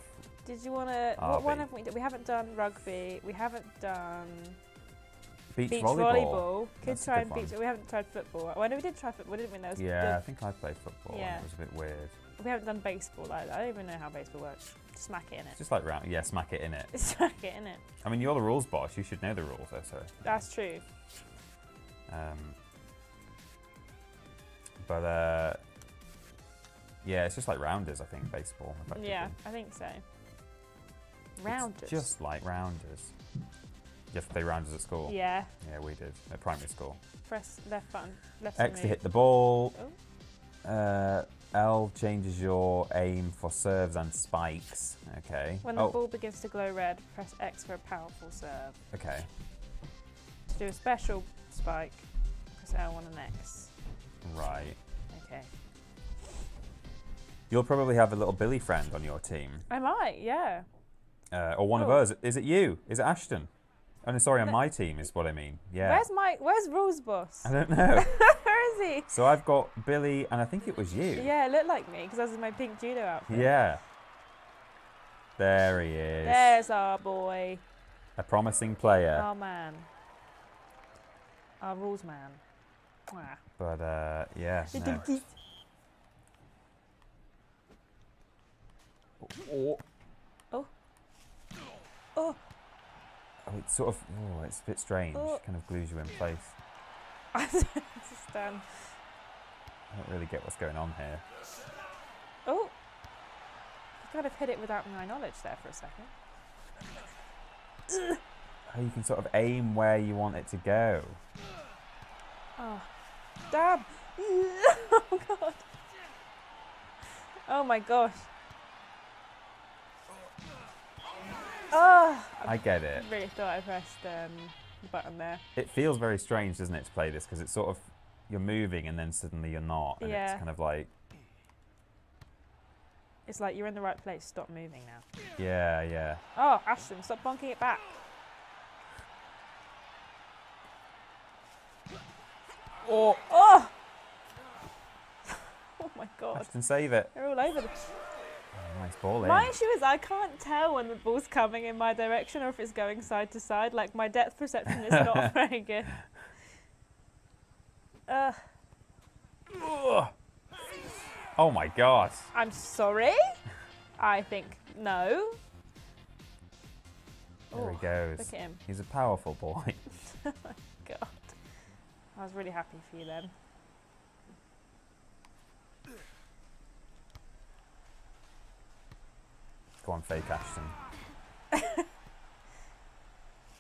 Did you want to? What one have we done? We haven't done rugby. We haven't done Beach, beach volleyball. volleyball. Could That's try and beach. one. We haven't tried football. Well, no, we did try football, didn't we? That was Yeah, I think I played football. Yeah. and It was a bit weird. We haven't done baseball either. I don't even know how baseball works. Smack it in it. Just like round. Yeah, smack it in it. Smack it in it. I mean, you're the rules boss. You should know the rules, though. So. That's true. Um, but uh, yeah, it's just like rounders. I think baseball. Yeah, I think so. It's Rounders. just like rounders. You have to play rounders at school. Yeah. Yeah, we did at primary school. Press left button. Left X to hit the ball. Oh. Uh, L changes your aim for serves and spikes. Okay. When the oh, ball begins to glow red, press X for a powerful serve. okay. To do a special spike, press L1 and X. Right. Okay. You'll probably have a little Billy friend on your team, I might, yeah. uh, or one of Oh. us. Is it you? Is it Ashton? Oh sorry, on my team is what I mean. Yeah. Where's my Where's Rules Boss? I don't know. Where is he? so I've got Billy, and I think it was you. Yeah, it looked like me because I was in my pink judo outfit. Yeah. There he is. There's our boy, A promising player. our man, our rules man. Mwah. But uh, yeah. no. Oh, Oh. Oh, oh, it's sort of. Oh, it's a bit strange. Oh. Kind of glues you in place. I don't understand. I don't really get what's going on here. Oh, you kind of hit it without my knowledge there for a second. Oh, you can sort of aim where you want it to go. Oh, damn! oh god! Oh my gosh! Oh, I get it. I really thought I pressed um, the button there. It feels very strange, doesn't it, to play this because it's sort of you're moving and then suddenly you're not, and Yeah. it's kind of like It's like you're in the right place. Stop moving now. yeah, yeah. Oh, Ashton, stop bonking it back. Oh, Oh! oh my god! Ashton, save it. They're all over the. Oh, nice ball in. My issue is I can't tell when the ball's coming in my direction or if it's going side to side. Like my depth perception is not very good. Uh, Ugh. Oh my god. I'm sorry. I think no. There he Oh, goes. Look at him. He's a powerful boy. I was really happy for you then. Go on, fake Ashton.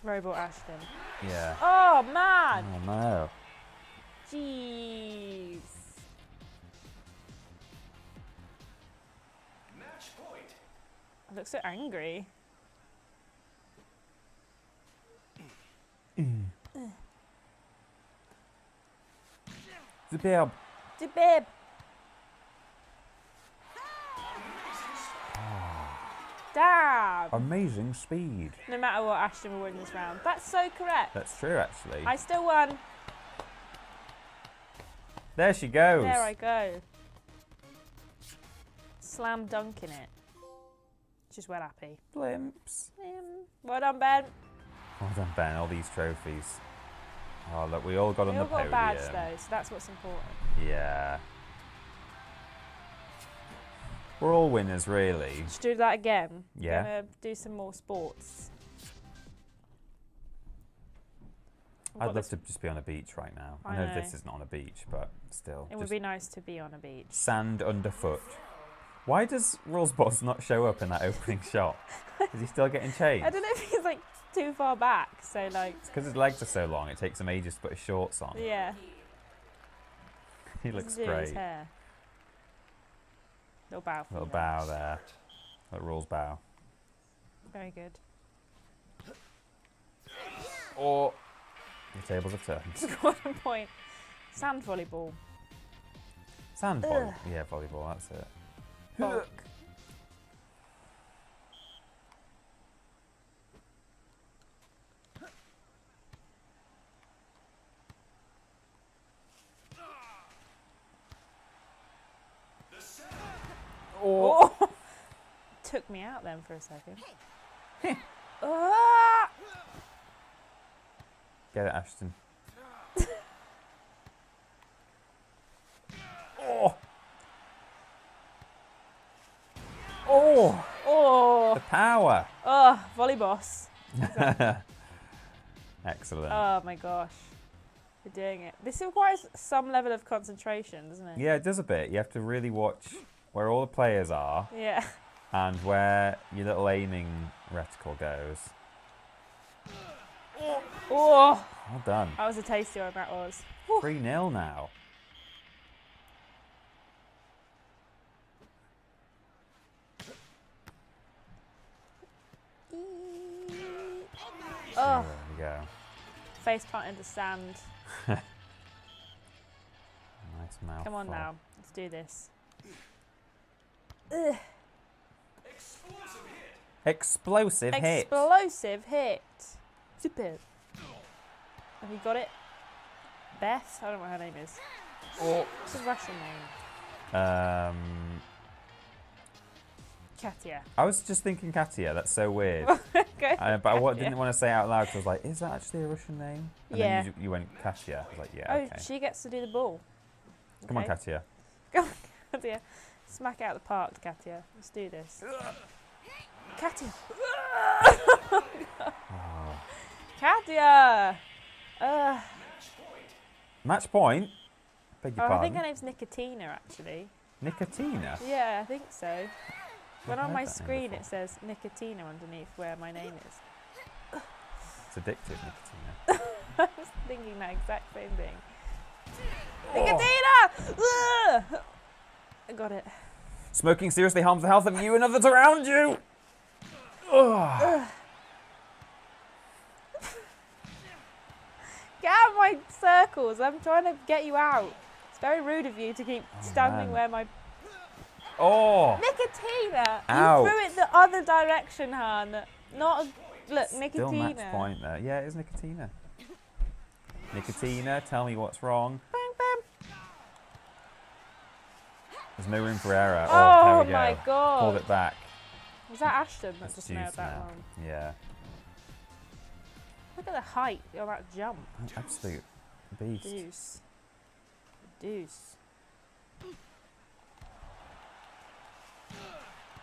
Robot Ashton. Yeah. Oh man! Oh no. Jeez. Match point. I look so angry. Zabib. Debib. Damn. Amazing speed. No matter what, Ashton will win this round. That's so correct. That's true, actually. I still won. There she goes. There I go. Slam dunking it. She's well happy. Blimps. Well done, Ben. Well done, Ben. All these trophies. Oh, look, we all got on We all the got a podium. badge though, so that's what's important. Yeah. We're all winners, really. Should do that again? Yeah. Gonna do some more sports. We've I'd love this- to just be on a beach right now. I, I know, know. this is not on a beach, but still. It would be nice to be on a beach. sand underfoot. Why does Rules Boss not show up in that opening shot? Is he still getting changed? I don't know if he's like too far back, so like, Because his legs are so long, it takes him ages to put his shorts on. yeah. He looks he do with his great. hair? Little bow. for Little bow there. Little Rules bow. Very good. Or the tables have turned. Scored a point. Sand volleyball. Sand volley. Yeah, volleyball. That's it. Bulk. Or Oh. Took me out then for a second. Ah! get it, Ashton. oh. Oh, Oh, the power. oh, volley boss. Excellent. Oh my gosh. We're doing it. This requires some level of concentration, doesn't it? Yeah, it does a bit. You have to really watch where all the players are Yeah. and where your little aiming reticle goes. Oh, Well done. that was a tasty one, that was. 3 0 now. Oh, There we go. face plant in the sand. Nice mouth. Come on now, let's do this. Ugh. Explosive hit. Explosive hit. Super. Have you got it? Beth? I don't know what her name is. What's her Russian name? Um, Katya. I was just thinking Katia. That's so weird. okay. uh, but I didn't want to say it out Cause I was like, is that actually a Russian name? And Yeah. then you, you went Katia. I was like, yeah, Oh, okay. she gets to do the ball. Come on, Okay. Katia. Katya. Smack out the park, Katya. Let's do this. Katya. Katya. Uh, Match point. Beg your oh, I think her name's Nicotina, actually. Nicotina. Yeah, I think so. When on my screen it says Nicotina underneath where my name is. It's addictive, Nicotina. I was thinking that exact same thing. Oh. Nicotina! I got it. Smoking seriously harms the health of you and others around you. Ugh. Get out of my circles. I'm trying to get you out. It's very rude of you to keep oh, standing man. where my. Oh. Nicotina! Ouch. You threw it the other direction, Han. Not. A... Look, Still Nicotina. match point there. Yeah, it is Nicotina. Nicotina, tell me what's wrong. There's no room for error. Oh, Oh, we go. my God. Pulled it back. Was that Ashton that That's just nailed that now. one? Yeah. Look at the height of that jump. Absolute beast. Deuce. deuce.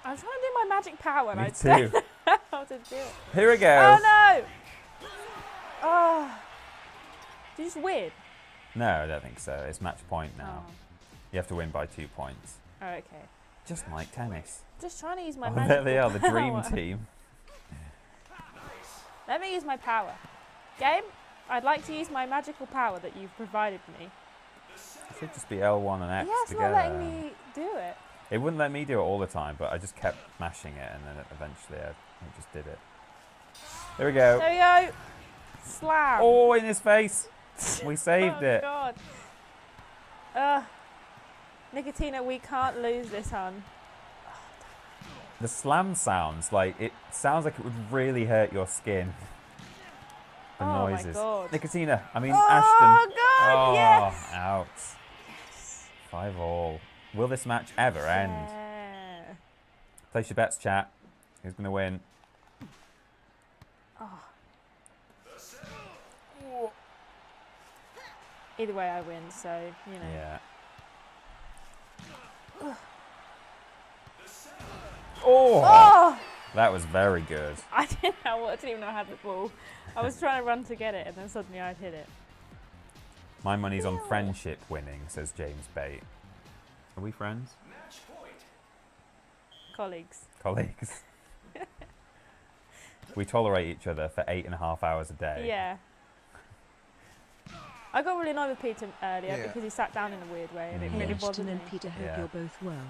I'm trying to do my magic power and Me I just too. how to do it. Here we go. Oh no! Oh. Did you just win? No, I don't think so. It's match point now. Oh. You have to win by two points. oh, okay. Just like tennis. Just trying to use my Oh, magic there they are, the dream team. Let me use my power. Game, I'd like to use my magical power that you've provided me. It should just be L1 and X yeah, it's together. not letting me do it. It wouldn't let me do it all the time, but I just kept mashing it, and then it eventually I, I just did it. There we go. There we go. Slam. Oh, in his face. We saved oh, it. God. Uh, Nicotina, we can't lose this, one. The slam sounds like it sounds like it would really hurt your skin. The Oh my noises. God. Nicotina, I mean Oh, Ashton. God, oh, yes. out. Five all. Will this match ever end? Yeah. Place your bets, chat. Who's gonna win? Oh. Either way, I win, so, you know. Yeah. Oh, Oh! that was very good. I didn't know I didn't even know I had the ball. I was trying to run to get it, and then suddenly I'd hit it. My money's on friendship winning, says James Bate. Are we friends? Colleagues. Colleagues? we tolerate each other for eight and a half hours a day. Yeah. I got really annoyed with Peter earlier Yeah. because he sat down in a weird way and it Mm. really Ashton bothered me. and Peter hope Yeah. you're both well.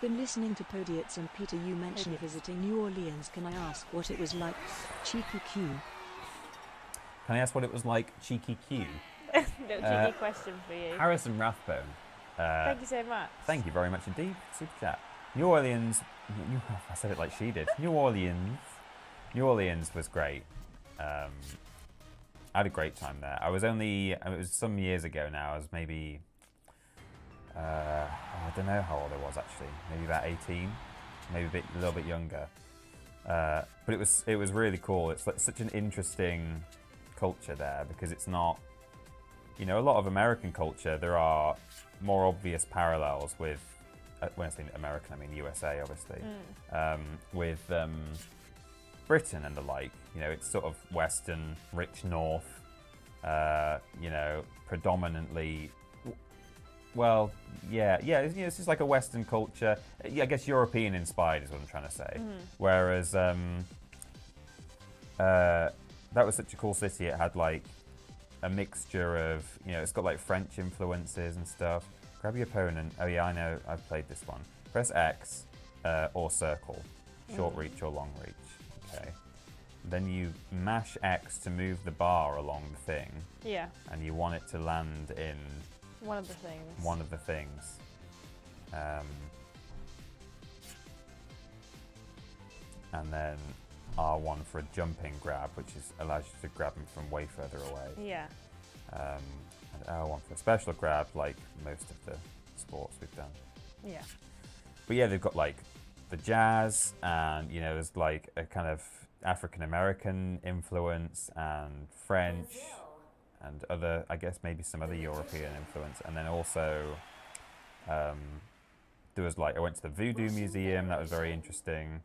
Been listening to Podiats and Peter you mentioned visiting New Orleans. Can I ask what it was like? Cheeky Q. Can I ask what it was like, Cheeky Q? Little cheeky Uh, question for you. Harrison Rathbone. Uh, Thank you so much. Thank you very much indeed. Super chat. New Orleans. New, I said it like she did. New Orleans. New Orleans was great. Um, I had a great time there. I was only. It was some years ago now. I was maybe. Uh, I don't know how old I was actually. Maybe about 18. Maybe a bit, a little bit younger. Uh, but it was it was really cool. It's like such an interesting culture there because it's not you know, a lot of American culture, there are more obvious parallels with, uh, when I say American, I mean USA, obviously, um, with um, Britain and the like. You know, it's sort of Western, rich North, uh, you know, predominantly. Well, yeah, yeah, it's, you know, it's just like a Western culture. Yeah, I guess European inspired is what I'm trying to say. Whereas um, uh, that was such a cool city. It had like a mixture of, you know, it's got like French influences and stuff. Grab your opponent. Oh yeah, I know. I've played this one. Press X uh, or circle, short reach or long reach. Okay. Then you mash X to move the bar along the thing, Yeah, and you want it to land in one of the things. one of the things. Um, and then R1 for a jumping grab, which is allows you to grab them from way further away. Yeah. Um, and R1 for a special grab, like most of the sports we've done. Yeah. But yeah, they've got like the jazz, and you know, there's like a kind of African American influence, and French, and other, I guess maybe some other European influence, and then also um, there was like I went to the Voodoo Museum, that was very interesting,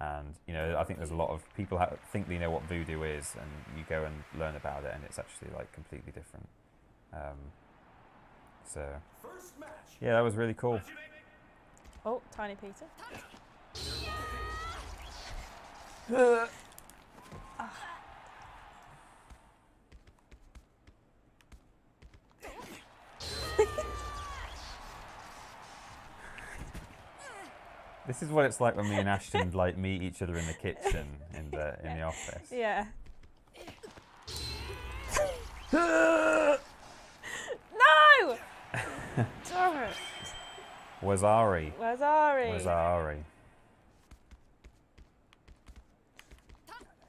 and you know, I think there's a lot of people ha- think they know what voodoo is, and you go and learn about it, and it's actually like completely different. Um, so yeah, that was really cool. Oh, Tiny Peter. This is what it's like when me and Ashton like meet each other in the kitchen in the in the office. Yeah. no! Damn it. Wazari. Where's Ari? Wazari.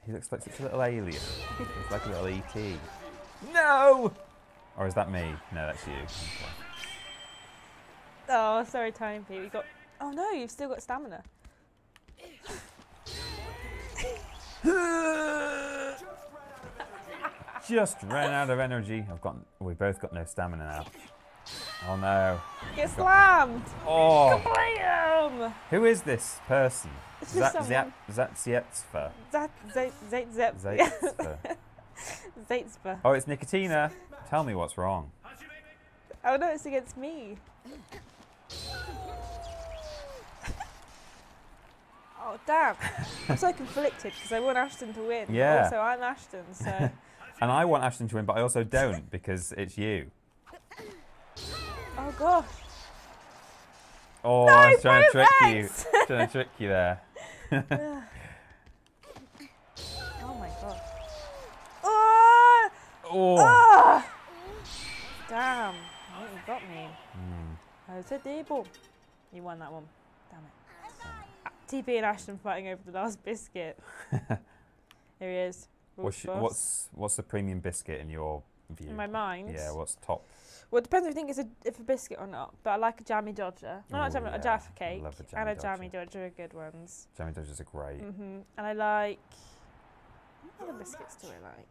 He looks like such a little alien. He looks like a little ET. No! Or is that me? No, that's you. Oh, sorry, Tiny Pete. We got. Oh no, you've still got stamina. Just ran out of energy. I've got. We both got no stamina now. Oh no. Get slammed! Oh, Blam! who is this person? It's Zat just Zat Zat, Zat, Zat, Zat, Oh, it's Nicotina. Tell me what's wrong. Oh no, it's against me. oh damn! I'm so conflicted because I want Ashton to win. but Yeah. Also, I'm Ashton, so And I want Ashton to win, but I also don't because it's you. oh gosh. Oh, No, I was trying to trick prove you. X! trying to trick you there. Oh my god. Oh! Oh. Ah! Damn! You got me. Hmm. I was a table. You won that one. Damn it. TP and Ashton fighting over the last biscuit. Here he is. What's, Rules your- boss. what's what's the premium biscuit in your view? in my mind? Yeah, what's top? Well, it depends if you think it's a, if a biscuit or not. But I like a jammy dodger. No, not Ooh, jammy, yeah, a Jaffa I cake love a and a jammy jammy dodger are good ones. Jammy Dodgers are great. hmm And I like. What other biscuits do I like?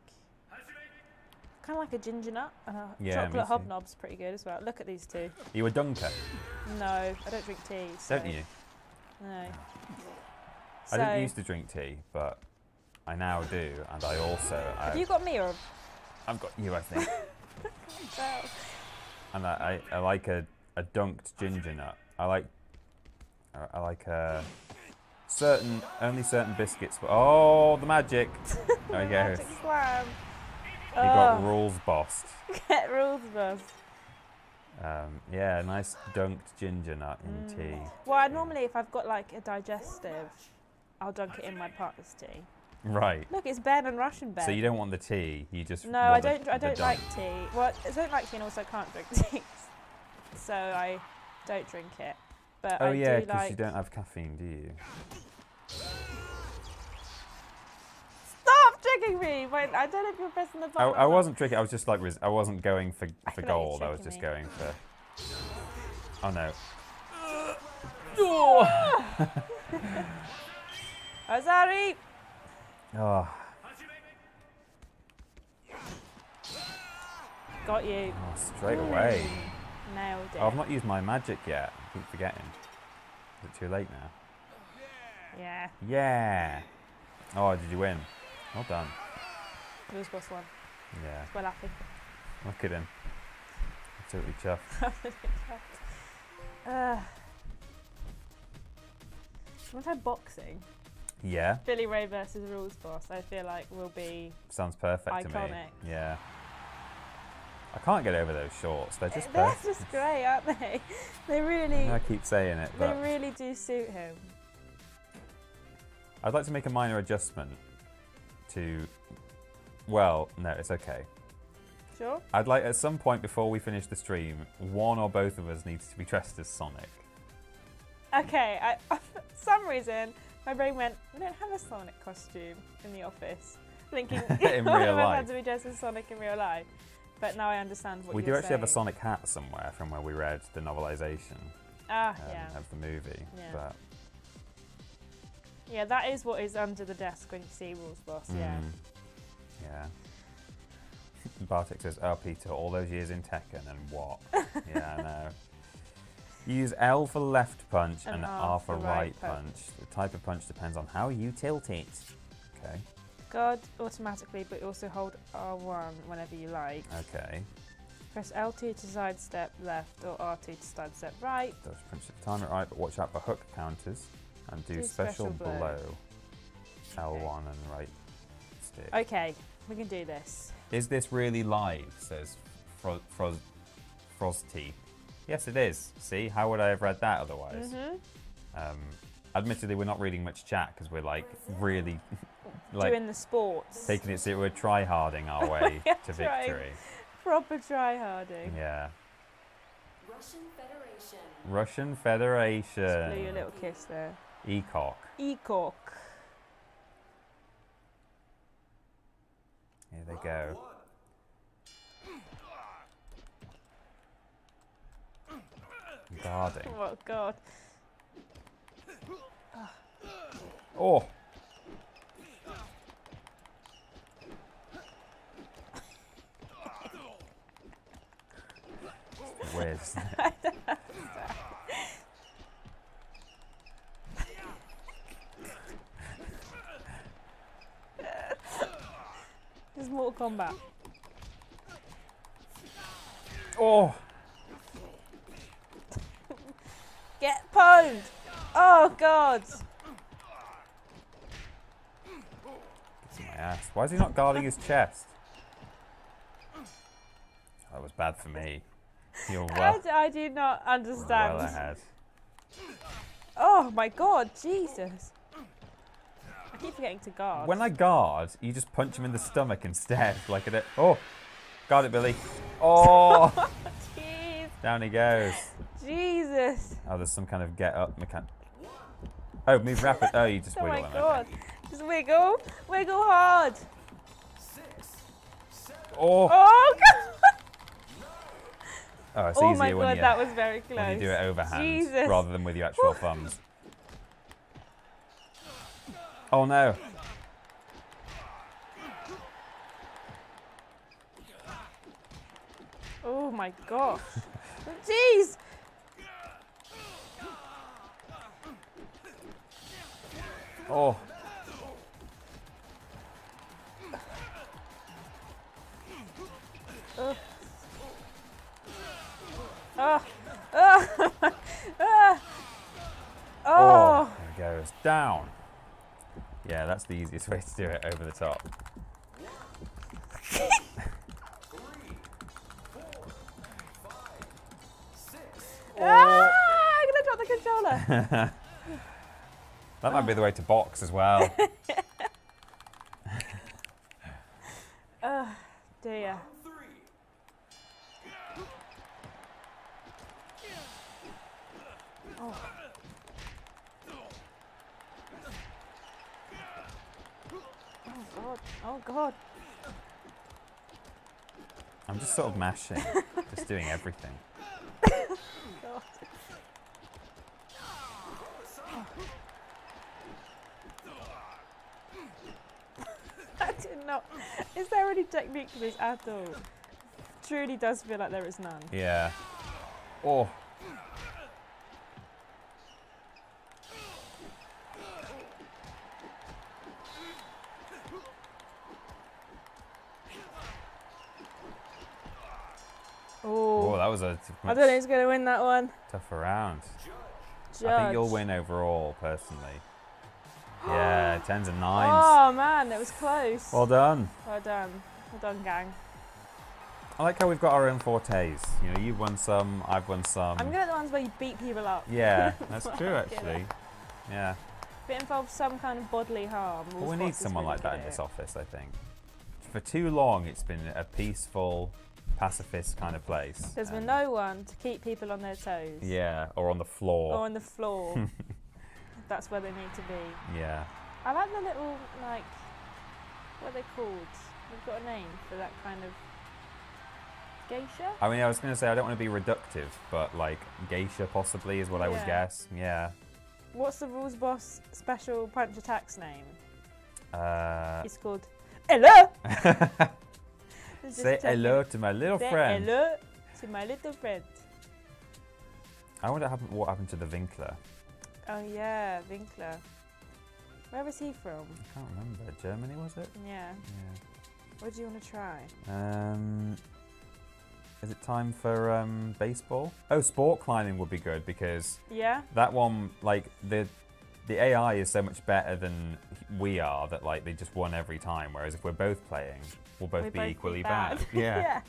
Kind of like a ginger nut and a Yeah, chocolate hobnob's pretty good as well. Look at these two. You a dunker, No, I don't drink tea. So don't you? No. I didn't used to drink tea, but I now do, and I also Have I, you got me or? I've got you, I think, and I, I, I like a, a dunked ginger nut. I like I, like a certain only certain biscuits. Oh, the magic! There we go. Magic slam. You got Oh, rules bossed. Get rules, boss. Um, yeah, nice dunked ginger nut in Mm. tea. Well, I normally, if I've got like a digestive, I'll dunk it in my partner's tea. Right. Look, it's Ben and Russian Ben. So you don't want the tea, you just No, I want the- don't. I don't like tea. Well, I don't like tea, and also can't drink tea. so I don't drink it. But Oh I yeah, because like. you don't have caffeine, do you? Stop tricking me! Wait, I don't know if you're pressing the button. or I wasn't tricking. I was just like I wasn't going for for feel gold. I was just me. going for. Oh no! Oh, sorry. Oh, Got you. oh, straight away. Nailed it. Oh, I've not used my magic yet. I keep forgetting. Is it too late now? Yeah. Yeah. Oh, did you win? Well done. Rules boss one. Yeah. We're laughing. Look at him. Absolutely chuffed. uh, want to try boxing? Yeah. Billy Ray versus Rules Boss. I feel like will be. Sounds perfect to me. Iconic. Yeah. I can't get over those shorts. They're just They're perfect. just great, aren't they? They really, I keep saying it, but they really do suit him. I'd like to make a minor adjustment to. Well, no, it's okay. Sure. I'd like at some point before we finish the stream, one or both of us needs to be dressed as Sonic. Okay. I, for some reason, my brain went, "We don't have a Sonic costume in the office." Thinking In one real life. had to be dressed as Sonic in real life. But now I understand what we do you're actually have a. Sonic hat somewhere from where we read the novelization Ah, um, yeah. of the movie. Yeah. But Yeah, that is what is under the desk when you see Rules Boss. Yeah. mm, yeah. Bartek says, "Oh, Peter, all those years in Tekken and what? yeah, I know." Use L for left punch and, And R for right, punch. The type of punch depends on how you tilt it. Okay. God automatically, but also hold R1 whenever you like. Okay. Press L2 to sidestep left or R2 to sidestep right. Does punch the time right, but watch out for hook counters and do, Do special, special blow. blow. L1 and right stick. Okay, we can do this. Is this really live? Says Fro- Froz- Frosty. Yes, it is. See, how would I have read that otherwise? hmm Um, admittedly, we're not reading much chat because we're like really like Doing the sports. taking it seriously. We're try harding our way are to trying. victory. Proper try harding. Yeah. Russian Federation. Russian Federation. Just blew you a little kiss there. Ecock. Ecock. Here they go. Guarding. Oh god. Oh. Weird. This Mortal Kombat. oh, Get pwned! Oh god! my ass. Why is he not guarding his chest? That was bad for me. You're I, well, I do not well understand. ahead. oh my god, Jesus. I keep forgetting to guard. When I guard, you just punch him in the stomach instead. Like it. oh, guard it, Billy. Oh, Jeez, down he goes. Jesus. Oh, there's some kind of get up mechanic. Oh, move rapid. Oh, you just Oh wiggle my god. Okay. Just wiggle. Wiggle hard. Oh, Oh god. oh, it's oh easier my god, when you that was very close. when you do it overhand Jesus. rather than with your actual thumbs. Oh no. Oh my gosh. Jeez. Oh. Oh. Oh. Oh, oh. there it goes. Down. Yeah, that's the easiest way to do it over the top. Ah, I'm gonna drop the controller. That might be the way to box as well. oh dear. Oh. Oh god. Oh god. I'm just sort of mashing, just doing everything. God. I did not. Is there any technique to this at all? Truly does feel like there is none. Yeah. Oh. Oh, Oh, that was a I don't know who's going to win that one. tougher round. Judge. I think you'll win overall, personally. Yeah, tens and nines. Oh man, it was close. Well done. well done. Well done, gang. I like how we've got our own fortes. You know, you've won some, I've won some. I'm good at the ones where you beat people up. Yeah, that's true actually. Yeah. If it involves some kind of bodily harm. Wolf we need someone like that in this office, I think. For too long, it's been a peaceful, pacifist kind of place. There's been no one to keep people on their toes. Yeah, or on the floor. Or on the floor. That's where they need to be. yeah. I like the little, like, what are they called? We've got a name for that kind of geisha? I mean, I was going to say I don't want to be reductive, but like geisha possibly is what I would guess. Yeah. What's the Rules Boss special punch attacks name? Uh, It's called Hello! Say hello to my little Say friend. hello to my little friend. I wonder happen- what happened to the Winkler. Oh yeah, Winkler. Where was he from? I can't remember. Germany was it? Yeah. Yeah. What do you want to try? Um, is it time for um, baseball? Oh, sport climbing would be good because Yeah? that one, like the the AI is so much better than we are that like they just won every time. Whereas if we're both playing, we'll both We be both equally bad. Yeah. yeah.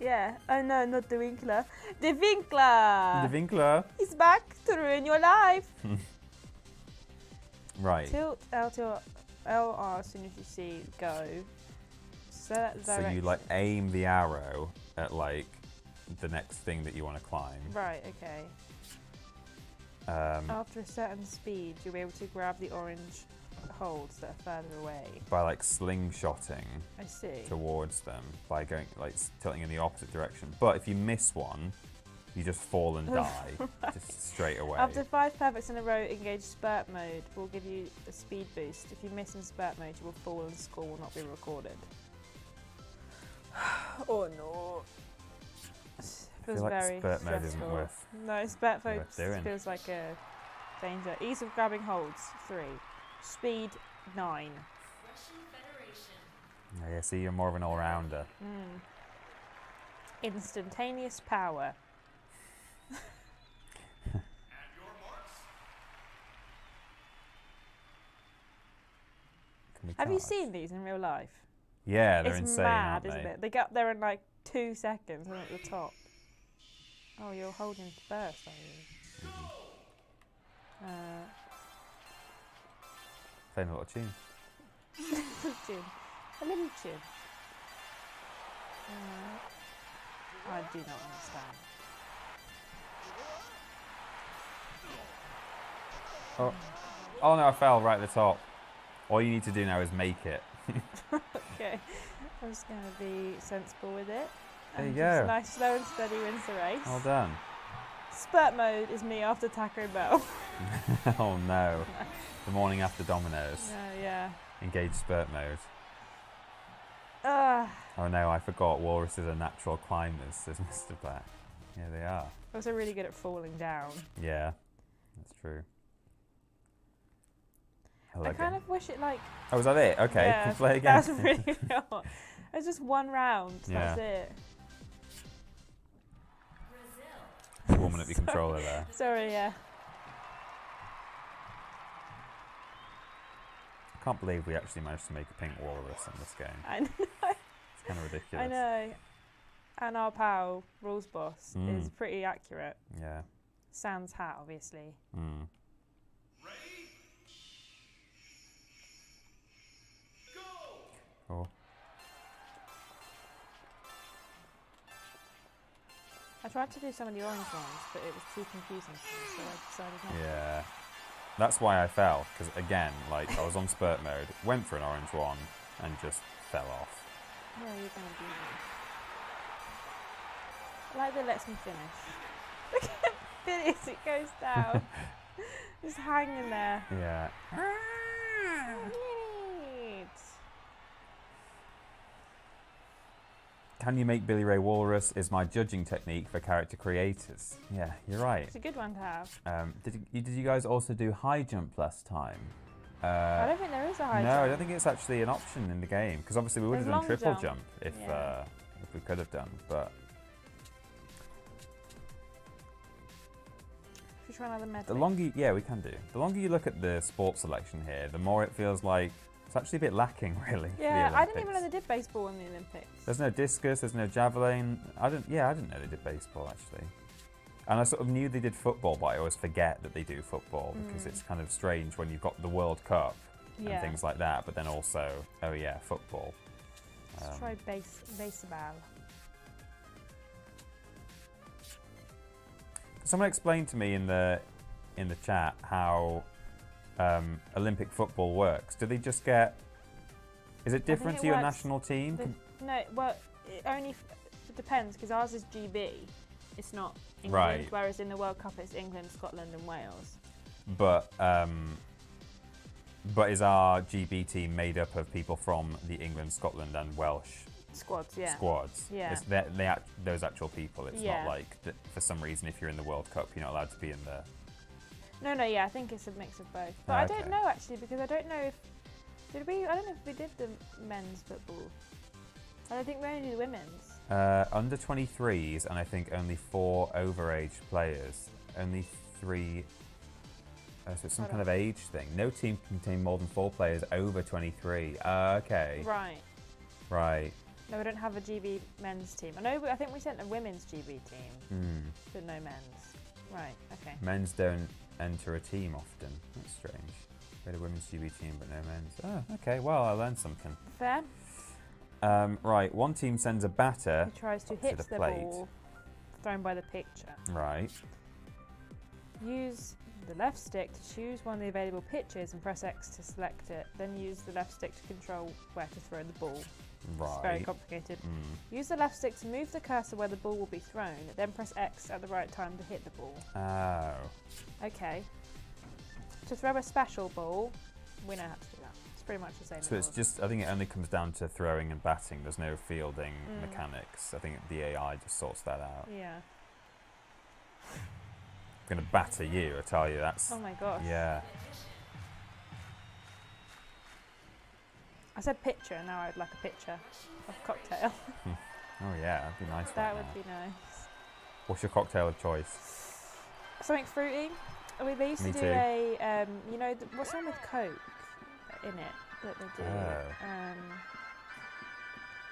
Yeah. Oh no, not the Winkler. The Winkler! The Winkler. He's back to ruin your life. Right. Tilt L to LR as soon as you see go. Set So you like aim the arrow at like the next thing that you want to climb. Right, okay. Um, After a certain speed, you'll be able to grab the orange holds that are further away. by like slingshotting I see. towards them by going like tilting in the opposite direction. But if you miss one, you just fall and die just straight away. After five perfects in a row, engage spurt mode. will give you a speed boost. If you miss in spurt mode, you will fall and the score will not be recorded. oh no. Feels like very spurt mode isn't stressful. worth- No, spurt mode feels like a danger. Ease of grabbing holds three, speed nine. Yeah, see, you're more of an all-rounder. Mm. Instantaneous power. Have you seen these in real life? Yeah, they're it's insane, mad, aren't isn't it? They get up there in like two seconds and at the top. Oh, you're holding first, are you? Mm-hmm. Uh, Playing a little tune. tune. A little tune. Uh, I do not understand. Oh. oh no, I fell right at the top. All you need to do now is make it. Okay, I'm just going to be sensible with it. There you and go. just Nice, slow and steady wins the race. Well done. Spurt mode is me after Taco Bell. oh no. The morning after Domino's. Uh, yeah. Engage spurt mode. Ah, Oh no, I forgot walruses are natural climbers, says Mr. Black. Yeah, they are. also really good at falling down. Yeah, that's true. Hello I kind again. of wish it like. Oh, was that it? Okay, yeah, play again. That was really not. It's just one round. That's it. Woman at the controller there. Sorry, yeah. I can't believe we actually managed to make a pink walrus in this game. I know. It's kind of ridiculous. I know. And our pal, Rules Boss, is Mm. pretty accurate. Yeah. Sans hat, obviously. Mm. Oh. I tried to do some of the orange ones, but it was too confusing me, so I decided not to. Yeah. That's why I fell, because again, like I was on spurt mode, went for an orange one, and just fell off. Yeah, you're gonna do that. I like that lets me finish. Look at as it goes down. Just hanging there. Yeah. Ah! Can you make Billy Ray Walrus? Is my judging technique for character creators. Yeah, you're right. It's a good one to have. Um, did, you, did you guys also do high jump last time? I Uh, don't think there is a high no, jump. I don't think it's actually an option in the game because obviously we would There's have done triple jump. jump, if Yeah. uh, if we could have done, but Should we try another medley? the longer you, yeah we can do. The longer you look at the sports selection here, the more it feels like it's actually a bit lacking really. Yeah, I didn't even know they did baseball in the Olympics. There's no discus, there's no javelin. I didn't. Yeah, I didn't know they did baseball actually. And I sort of knew they did football, but I always forget that they do football because Mm. it's kind of strange when you've got the World Cup yeah. and things like that, but then also, oh yeah, football. Let's Um, try base baseball. Someone explained to me in the in the chat how um, Olympic football works. Do they just get? Is it different it to your works- national team? the- No, well, it only f- it depends because ours is GB. It's not England, Right. whereas in the World Cup it's England, Scotland, and Wales. but um, but is our GB team made up of people from the England, Scotland, and Welsh Squads, yeah. squads? Yeah. It's they act, those actual people. It's Yeah. not like that for some reason if you're in the World Cup you're not allowed to be in the. No, no, yeah, I think it's a mix of both. But Ah, I okay. don't know actually because I don't know if did we. I don't know if we did the men's football. I don't think we only did the women's. Uh, under 23s, and I think only four overage players. Only three. Uh, so it's some Hold kind on. of age thing. No team can contain more than four players over 23. Uh, okay. Right. Right. No, we don't have a GB men's team. I know. we- I think we sent a women's GB team, Hmm. but no men's. Right. Okay. Men's don't enter a team often. That's strange. We had a women's GB team, but no men's. Oh, okay. Well, I learned something. Fair. Um, right. One team sends a batter. He tries to up to hit the the, ball thrown by the pitcher. Right. Use the left stick to choose one of the available pitches and press X to select it. Then use the left stick to control where to throw the ball. It's very complicated. Mm. Use the left stick to move the cursor where the ball will be thrown. Then press X at the right time to hit the ball. Oh. Okay. To throw a special ball, we know how to do that. It's pretty much the same. So it's all just, I think it only comes down to throwing and batting. There's no fielding Mm. mechanics. I think the AI just sorts that out. Yeah. I'm going to batter you, I tell you. That's. Oh my gosh. Yeah. I said picture, and now I'd like a picture of cocktail. Oh, yeah. That'd be nice. that would now. be nice. What's your cocktail of choice? Something fruity. We they used Me to do too. a, um, you know, th- what's wrong with Coke in it that they do? Oh. Um,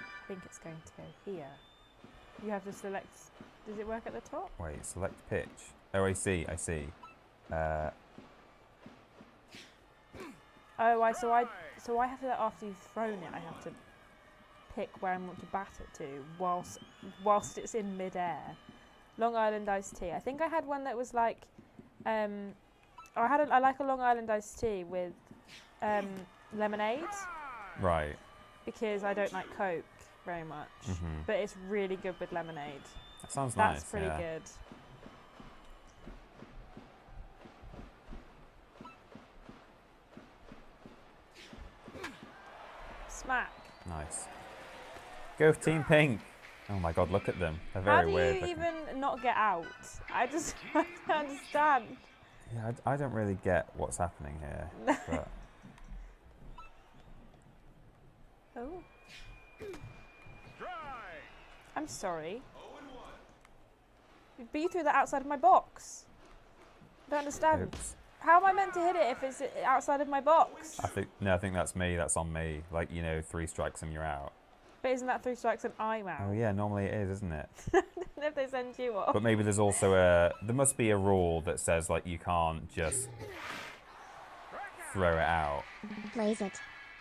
I think it's going to go here. You have to select. Does it work at the top? Wait, select pitch. Oh, I see. I see. Uh, Oh, I so I so I have to after you've thrown it, I have to pick where I want to bat it to whilst whilst it's in midair. Long Island iced tea. I think I had one that was like, um, I had a, I like a Long Island iced tea with um, lemonade right. because I don't like Coke very much, Mhm. but it's really good with lemonade. That sounds That's nice. That's pretty yeah. good. Smack. Nice. Go for Team Pink. Oh my god, look at them. They're How do weird. you looking. even not get out? I just I don't understand. Yeah, I don't really get what's happening here. but Oh. I'm sorry. But you threw that outside of my box. I don't understand. oops. How am I meant to hit it if it's outside of my box? I think no, I think that's me. That's on me. Like you know, three strikes and you're out. But isn't that three strikes and I'm out? Oh yeah, normally it is, isn't it? if they send you off. But maybe there's also a there must be a rule that says like you can't just throw it out. Blaze it.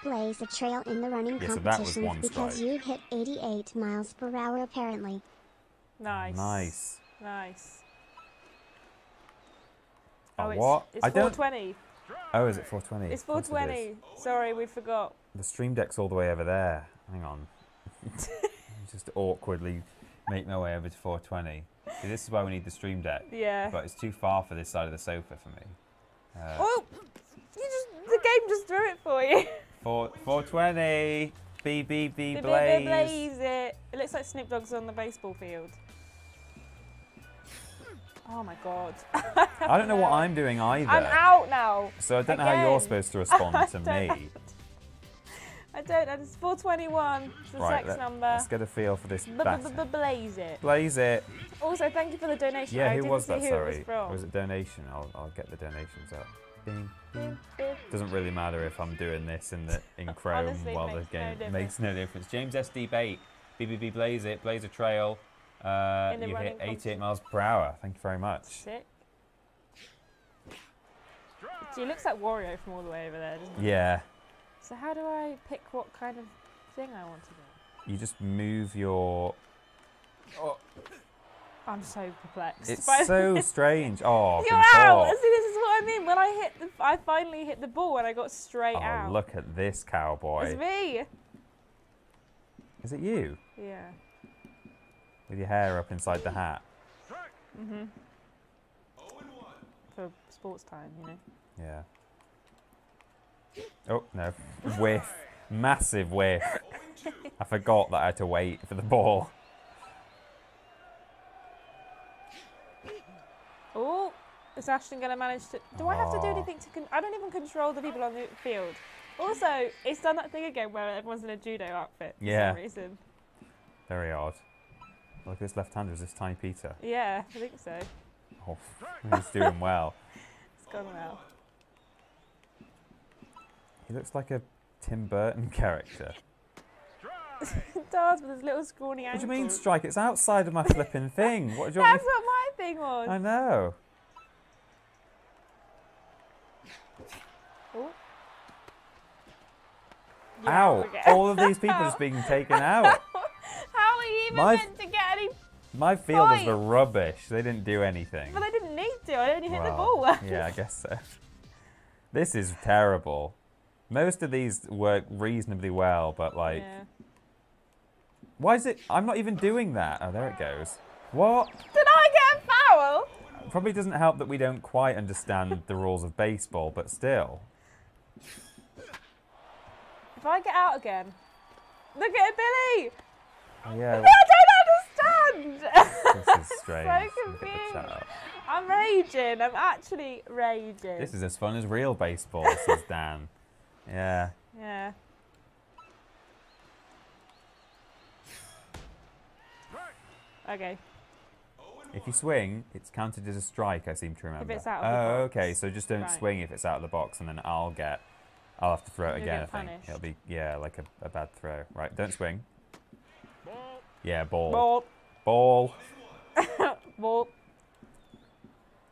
Blaze a trail in the running Yeah, so competitions because strike. you hit 88 miles per hour apparently. Nice. Nice. Nice. Oh, Oh, it's, what? It's I 420. Oh, is it 420? It's Of course it is. 420. Sorry, we forgot. The stream deck's all the way over there. Hang on. just awkwardly make my way over to 420. See, this is why we need the stream deck. Yeah. But it's too far for this side of the sofa for me. Uh, oh, you just the game just threw it for you. four, 420. B, B, B, blaze. blaze it. It looks like Snoop Dogg's on the baseball field. Oh my god. I don't know what I'm doing either. I'm out now. So I don't know how you're supposed to respond to me. I don't. It's 421. It's the Right, sex let, number. us get a feel for this B- b- b- Blaze it. Blaze it. Also, thank you for the donation. Yeah, I who didn't was that? who Sorry. It was. Was it donation? I'll, I'll get the donations up. Bing. Doesn't really matter if I'm doing this in the in Chrome Honestly, while the makes no game makes no difference. James SD bait, BBB Blaze it, Blaze a trail. Uh, you hit 88 competition. miles per hour. Thank you very much. Sick. He looks like Wario from all the way over there, doesn't he? Yeah, So how do I pick what kind of thing I want to do? you just move your. I'm so perplexed. It's so this. strange. Oh, You're out. See, this is what I mean. When I hit the, I finally hit the ball and I got straight Oh, out. look at this cowboy. It's me. Is it you Yeah. With your hair up inside the hat? Mhm. For sports time, you know. Yeah. Oh no, whiff, massive whiff. I forgot that I had to wait for the ball. Oh, is Ashton going to manage to? Do I have to do Oh. anything to? Con- I don't even control the people on the field. Also, it's done that thing again where everyone's in a judo outfit for Yeah. some reason. Very odd. Look at this left-hander. Is this Tiny Peter? Yeah, I think so. Oh, he's doing well. It's gone well. He looks like a Tim Burton character. it does with his little scrawny What do you mean strike? It's outside of my flipping thing. What do you want That's what my thing was. I know. Oh. Yeah, Ow! All of these people just being taken out. How are you even My- meant to get My fielders were Fine. rubbish. They didn't do anything. But I didn't need to. I only hit the Well, ball. yeah, I guess so. This is terrible. Most of these work reasonably well, but like, yeah. why is it? I'm not even doing that. Oh, there it goes. What? Did I get a foul? Probably doesn't help that we don't quite understand the rules of baseball, but still. If I get out again, look at it, Billy. Yeah, I don't understand. this is strange. so Look at the confused. I'm raging. I'm actually raging. This is as fun as real baseball, says Dan. Yeah. yeah. Okay. If you swing, it's counted as a strike. I seem to remember. If it's out of the oh, okay. So just don't Right. swing if it's out of the box, and then I'll get. I'll have to throw it You'll again. I think punished. it'll be yeah, like a, a bad throw. Right, don't swing. Yeah, ball. Ball. Ball. Ball.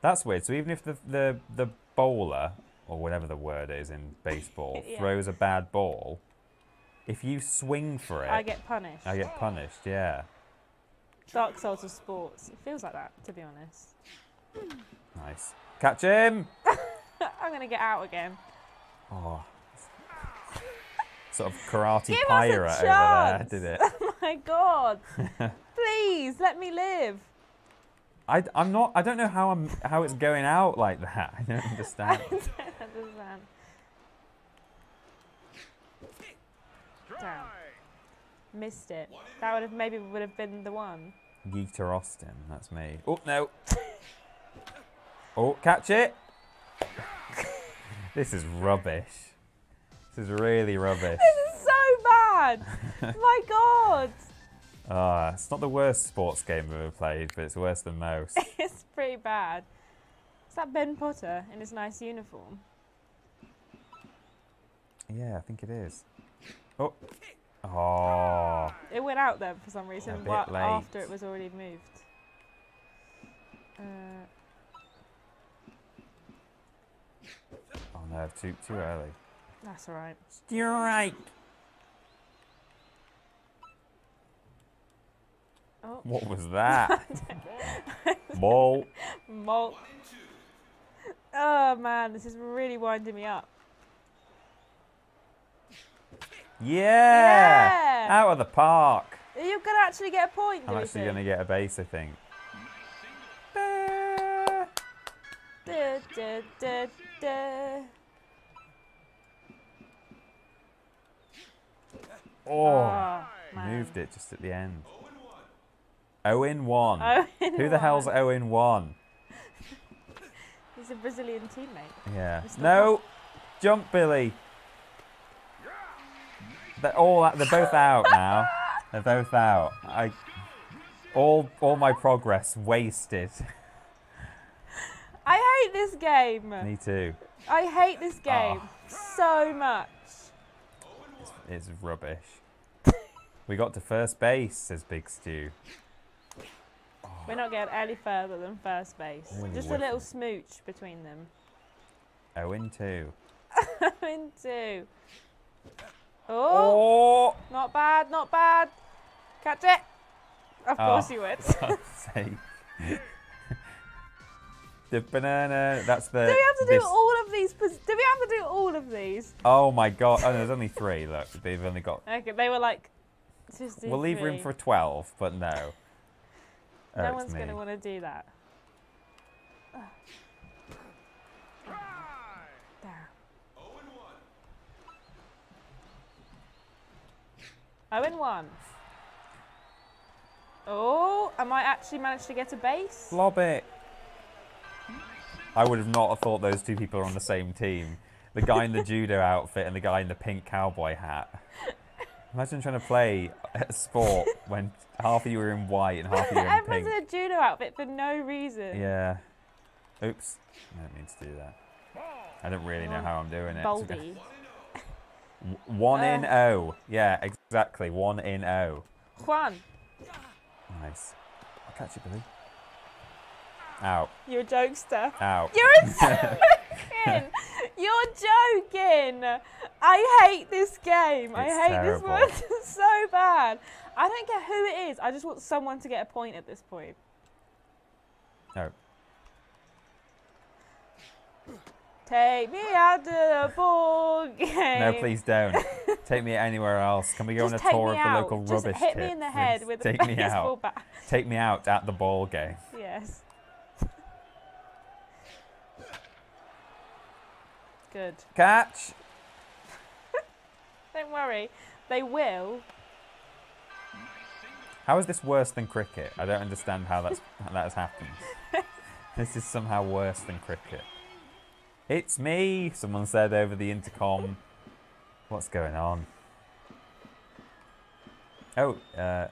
That's weird. So even if the the the bowler or whatever the word is in baseball Yeah. throws a bad ball, if you swing for it, I get punished. I get punished. Yeah. Dark Souls of sports. It feels like that, to be honest. Nice. Catch him. I'm gonna get out again. Oh. Sort of karate Give over there, did it? Oh my god! Please let me live. I, I'm not. I don't know how I'm how it's going out like that. I don't I understand. don't understand. Damn. Missed it. That would have maybe would have been the one. Geeter Austin, that's me. Oh no. Oh, catch it. this is rubbish. This is really rubbish. This is so bad. my god. Ah, it's not the worst sports game I've ever played, but it's worse than most. It's pretty bad. Is that Ben Potter in his nice uniform? yeah, I think it is. Oh. Oh. It went out then for some reason bit late. after it was already moved. Uh, Oh no, too too early. That's alright. You're right. Oh, What was that? Ball. malt. Oh man, this is really winding me up. Yeah! Yeah! Out of the park. You're you gonna actually get a point? do I'm actually going to get a base, I think. Da, da, da, da. Oh, Oh, moved it just at the end. 0 in 1. Oh, in Who the hell's Owen 0 1? He's a Brazilian teammate. Yeah. No! Jump, Billy! They're all they're both out now. They're both out. I all all my progress wasted. I hate this game. Me too. I hate this ah. game so much. It's rubbish. we got to first base, says Big Stew. We're not getting any further than first base. Ooh, Just a little smooch between them. 0 in 2. Into. Oh, Oh! not bad, not bad. Catch it. Of Oh. course you would. do God's sake. the banana. That's the. Do we have to do all of these? Do we have to do all of these? Oh my god! Oh, no, there's only three. Look, they've only got. Okay, they were like. Just We'll leave room for twelve, but no. Oh, No one's going to want to do that. Oh, in one. Oh, I might actually manage to get a base. Blob it. I would have not have thought those two people are on the same team. The guy in the judo outfit and the guy in the pink cowboy hat. Imagine trying to play a sport when half of you are in white and half of you are in pink. Everyone's in a judo outfit for no reason. Yeah. Oops. I don't mean to do that. I don't really know how I'm doing it. Baldy. One in Uh. O. Yeah, exactly. One in O. Juan, Nice. I'll catch you, Billy. Out. you're a jokester. Out. You're joking. You're joking. I hate this game. I hate terrible. this one so bad. I don't care who it is. I just want someone to get a point at this point. No. Take me out to the ball game. No, please don't. Take me anywhere else. Can we go Just on a tour me of the out. local Just rubbish hit me tip, in the head please? with Take a me baseball out. bat. Take me out at the ball game. Yes. Good. Catch. Don't worry, they will. How is this worse than cricket? I don't understand how that's how that has happened. this is somehow worse than cricket. It's me, someone said over the intercom. What's going on? Oh, uh,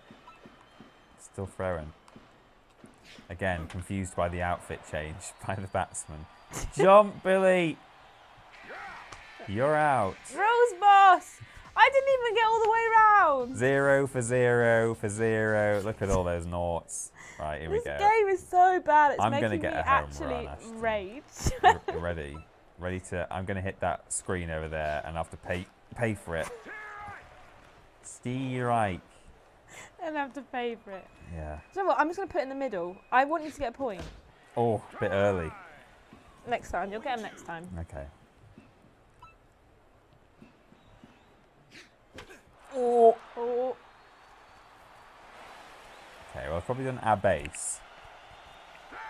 still throwing. Again, confused by the outfit change by the batsman. Jump, Billy! You're out. Rules Boss! I didn't even get all the way round! Zero for zero for zero. Look at all those noughts. Right, here we go. This game is so bad, it's I'm making gonna get me a actually run, rage. Ready, ready to. I'm gonna hit that screen over there, and I have to pay pay for it. Strike. and have to pay for it. Yeah. So what? I'm just going to put it in the middle. I want you to get a point. Oh, a bit early. Next time. You'll get them next time. Okay. Oh. Oh, Okay. Well, I've probably done our base.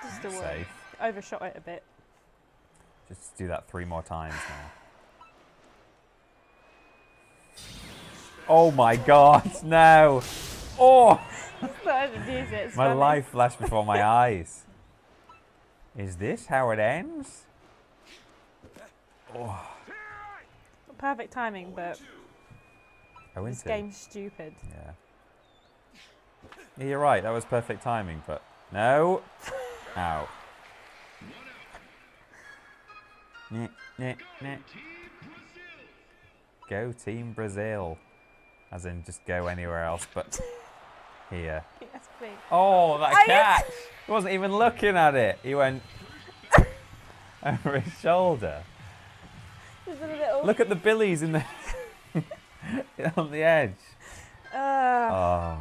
just a word. Safe. Overshot it a bit. Just do that three more times now. Oh my God! No. Oh. But I didn't use it. My funny. life flashed before my eyes. Is this how it ends? Oh, Perfect timing, but oh this game's stupid. Yeah. yeah. You're right. That was perfect timing, but no. Ow. Nyeh, nyeh, nyeh. Go Team Brazil. As in, just go anywhere else but here. Yes, please. Oh, that I- catch! He wasn't even looking at it. He went over his shoulder. Just a little. Look at the billies in the on the edge. Uh, Oh.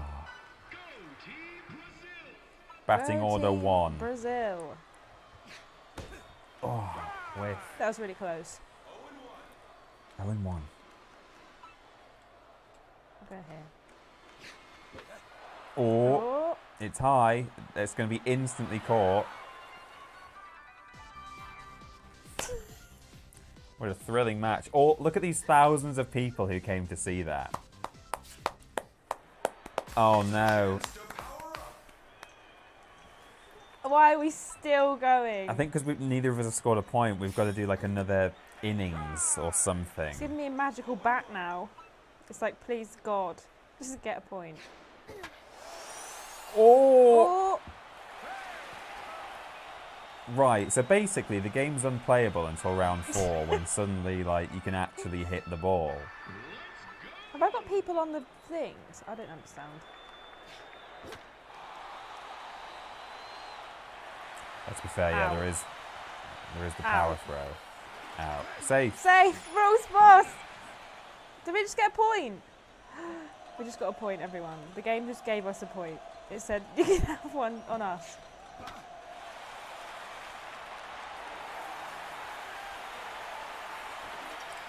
Batting go order one. Brazil. Oh, whiff. That was really close. Oh, in one. I'll go here. Oh, Oh, it's high. It's going to be instantly caught. What a thrilling match. Oh, look at these thousands of people who came to see that. Oh no. why are we still going? I think because neither of us have scored a point, we've got to do like another innings or something. It's giving me a magical bat now. It's like, please God, just get a point. Oh! Oh, Right, so basically the game's unplayable until round four when suddenly like you can actually hit the ball. have I got people on the things? I don't understand. Let's be fair, yeah, there is there is the Ow. power throw. Out. Safe. Safe, Rules Boss! Did we just get a point? We just got a point, everyone. The game just gave us a point. It said you can have one on us.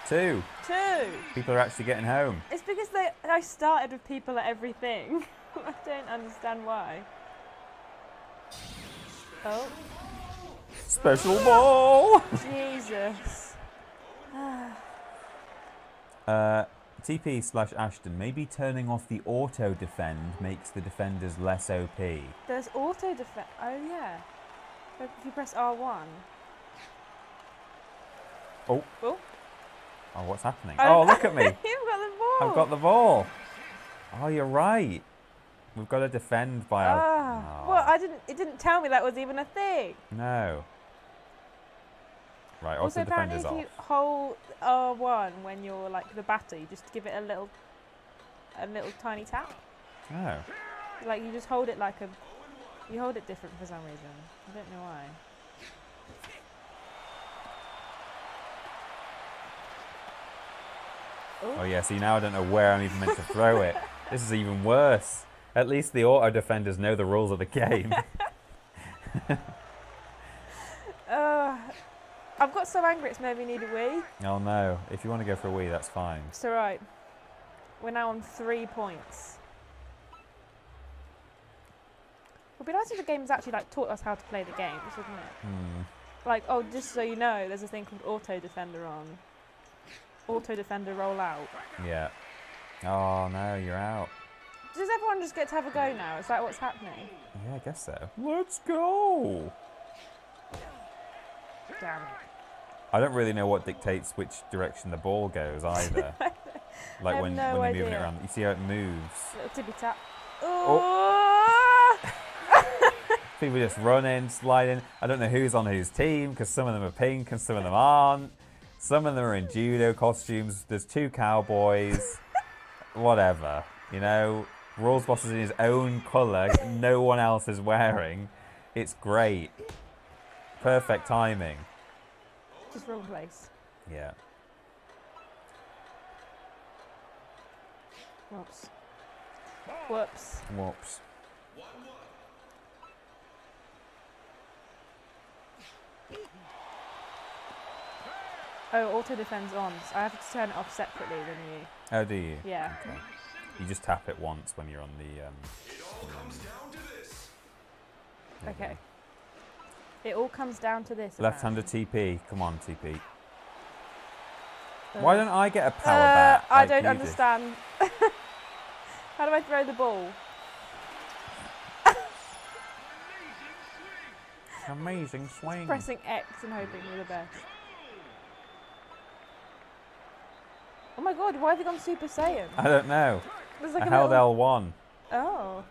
Two. Two! People are actually getting home. It's because they, I started with people at everything. I don't understand why. Oh, Special ball! Jesus. Uh, TP slash Ashton. Maybe turning off the auto defend makes the defenders less OP. There's auto defend. Oh, yeah. If you press R1. Oh. Oh. Oh, what's happening? Oh. Oh, look at me. You've got the ball. I've got the ball. Oh, you're right. We've got to defend by our. Ah, Oh, well, I didn't. It didn't tell me that was even a thing. No. Right, also, apparently, if off. you hold R1 when you're like the batter, you just give it a little, a little tiny tap. Oh. Like you just hold it like a, you hold it different for some reason. I don't know why. Oh yeah, see now I don't know where I'm even meant to throw it. This is even worse. At least the auto defenders know the rules of the game. Uh, I've got so angry it's made me need a wee. oh no. If you want to go for a wee, that's fine. It's alright. We're now on three points. It would be nice if the games actually like taught us how to play the games, wouldn't it? Hmm. Like, oh, just so you know, there's a thing called auto defender on. Auto defender roll out. Yeah. Oh no, you're out. Does everyone just get to have a go now? Is that what's happening? Yeah, I guess so. Let's go. Damn it. I don't really know what dictates which direction the ball goes either. like when, no when you're moving it around. You see how it moves. Little tippy tap. Oh. People just running, sliding. I don't know who's on whose team because some of them are pink and some of them aren't. Some of them are in judo costumes. There's two cowboys. Whatever. You know, Rules Boss is in his own colour. no one else is wearing. It's great. Perfect timing. Just wrong place. Yeah. Whoops. Whoops. Whoops. Oh, auto defense on. So I have to turn it off separately than you. Oh, do you? Yeah. Okay. You just tap it once when you're on the. Um, Okay. It all comes down to this. Left-hander. TP. Come on, TP. Uh, Why don't I get a power uh, bat? I don't understand. How do I throw the ball? Amazing swing. Pressing X and hoping for the best. Oh my god, why have you gone Super Saiyan? I don't know. There's like I a held little... L1. Oh.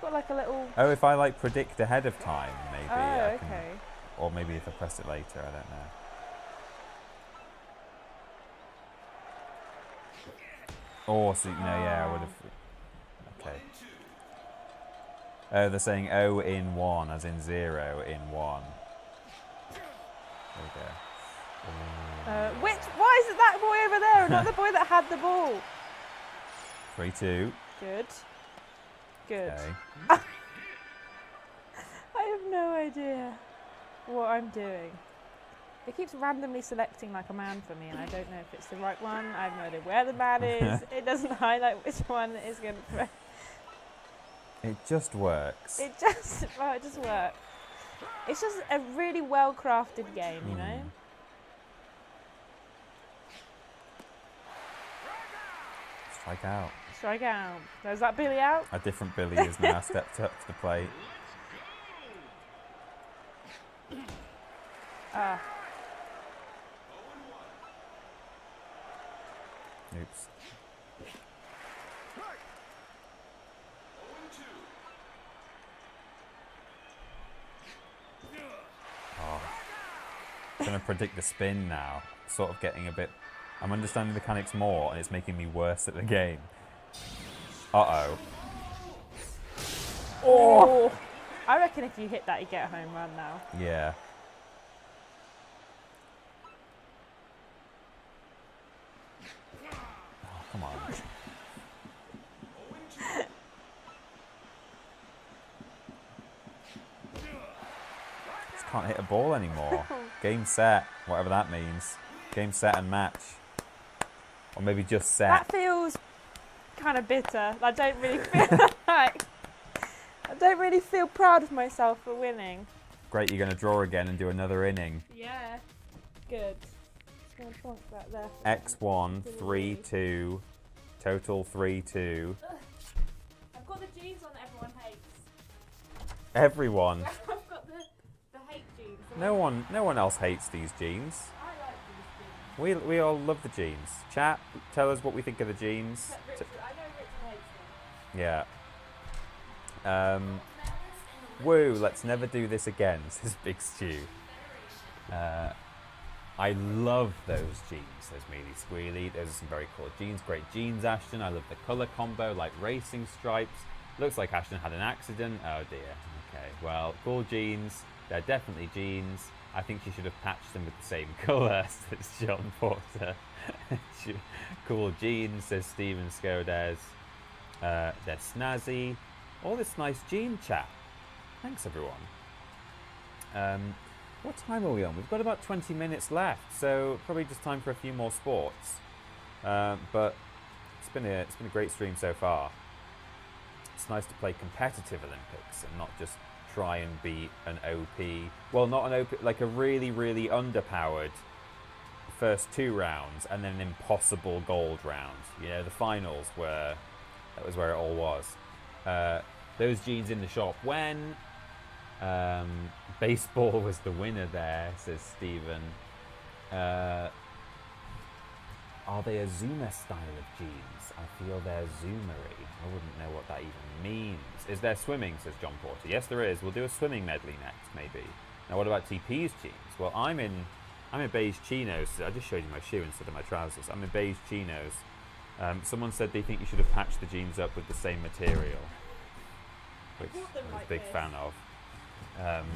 Got like a little. Oh, if I like predict ahead of time, maybe. Oh, can- okay. or maybe if I press it later, I don't know. Oh, so, no, yeah, I would ah. have. Okay. Oh, they're saying O in 1, as in 0 in 1. There we go. Uh, which? Why is it that boy over there and not the boy that had the ball? 3 2. Good. Good. Okay. I have no idea what I'm doing. It keeps randomly selecting like a man for me, and I don't know if it's the right one. I have no idea where the man is. it doesn't highlight which one is going to press. It just works. It just, well, it just works. It's just a really well crafted game, you know? Strike out. Strike out. Is that Billy out? A different Billy has now stepped up to the plate. Ah, Oops. Oh. To predict the spin now. Sort of getting a bit. I'm understanding the mechanics more, and it's making me worse at the game. Uh oh. oh! I reckon if you hit that, you get a home run now. Yeah. Oh, come on. Just can't hit a ball anymore. Game set, whatever that means. Game set and match. Or maybe just set. That feels kind of bitter. I don't really feel like. I don't really feel proud of myself for winning. Great, you're going to draw again and do another inning. Yeah. Good. Just gonna plonk that there. X1, 3 2. Total 3 2. I've got the jeans on that everyone hates. Everyone. I've got the, the hate jeans. No one, no one else hates these jeans. I like these jeans. We, we all love the jeans. Chat, tell us what we think of the jeans. Richard, I know Richard hates them. yeah. Um, woo, let's never do this again, says Big Stew. Uh, I love those jeans, says Mealy Squealy. Those are some very cool jeans. Great jeans, Ashton. I love the colour combo, like racing stripes. Looks like Ashton had an accident. Oh dear. Okay, well, cool jeans. They're definitely jeans. I think she should have patched them with the same colour, says John Porter. cool jeans, says Steven Skodes. Uh, they're snazzy. All this nice jean chat. Thanks, everyone. Um, what time are we on? We've got about 20 minutes left, so probably just time for a few more sports. Uh, but it's been a it's been a great stream so far. It's nice to play competitive Olympics and not just try and beat an OP. Well, not an OP, like a really, really underpowered first two rounds and then an impossible gold round. You know, the finals were that was where it all was. Uh, those jeans in the shop when um, baseball was the winner there, says Stephen. Uh, are they a Zoomer style of jeans? I feel they're Zoomery. I wouldn't know what that even means. Is there swimming, says John Porter. Yes, there is. We'll do a swimming medley next, maybe. Now, what about TP's jeans? Well, I'm in, I'm in beige chinos. I just showed you my shoe instead of my trousers. I'm in beige chinos. Um, someone said they think you should have patched the jeans up with the same material, which bought them I was a big this. fan of. Um,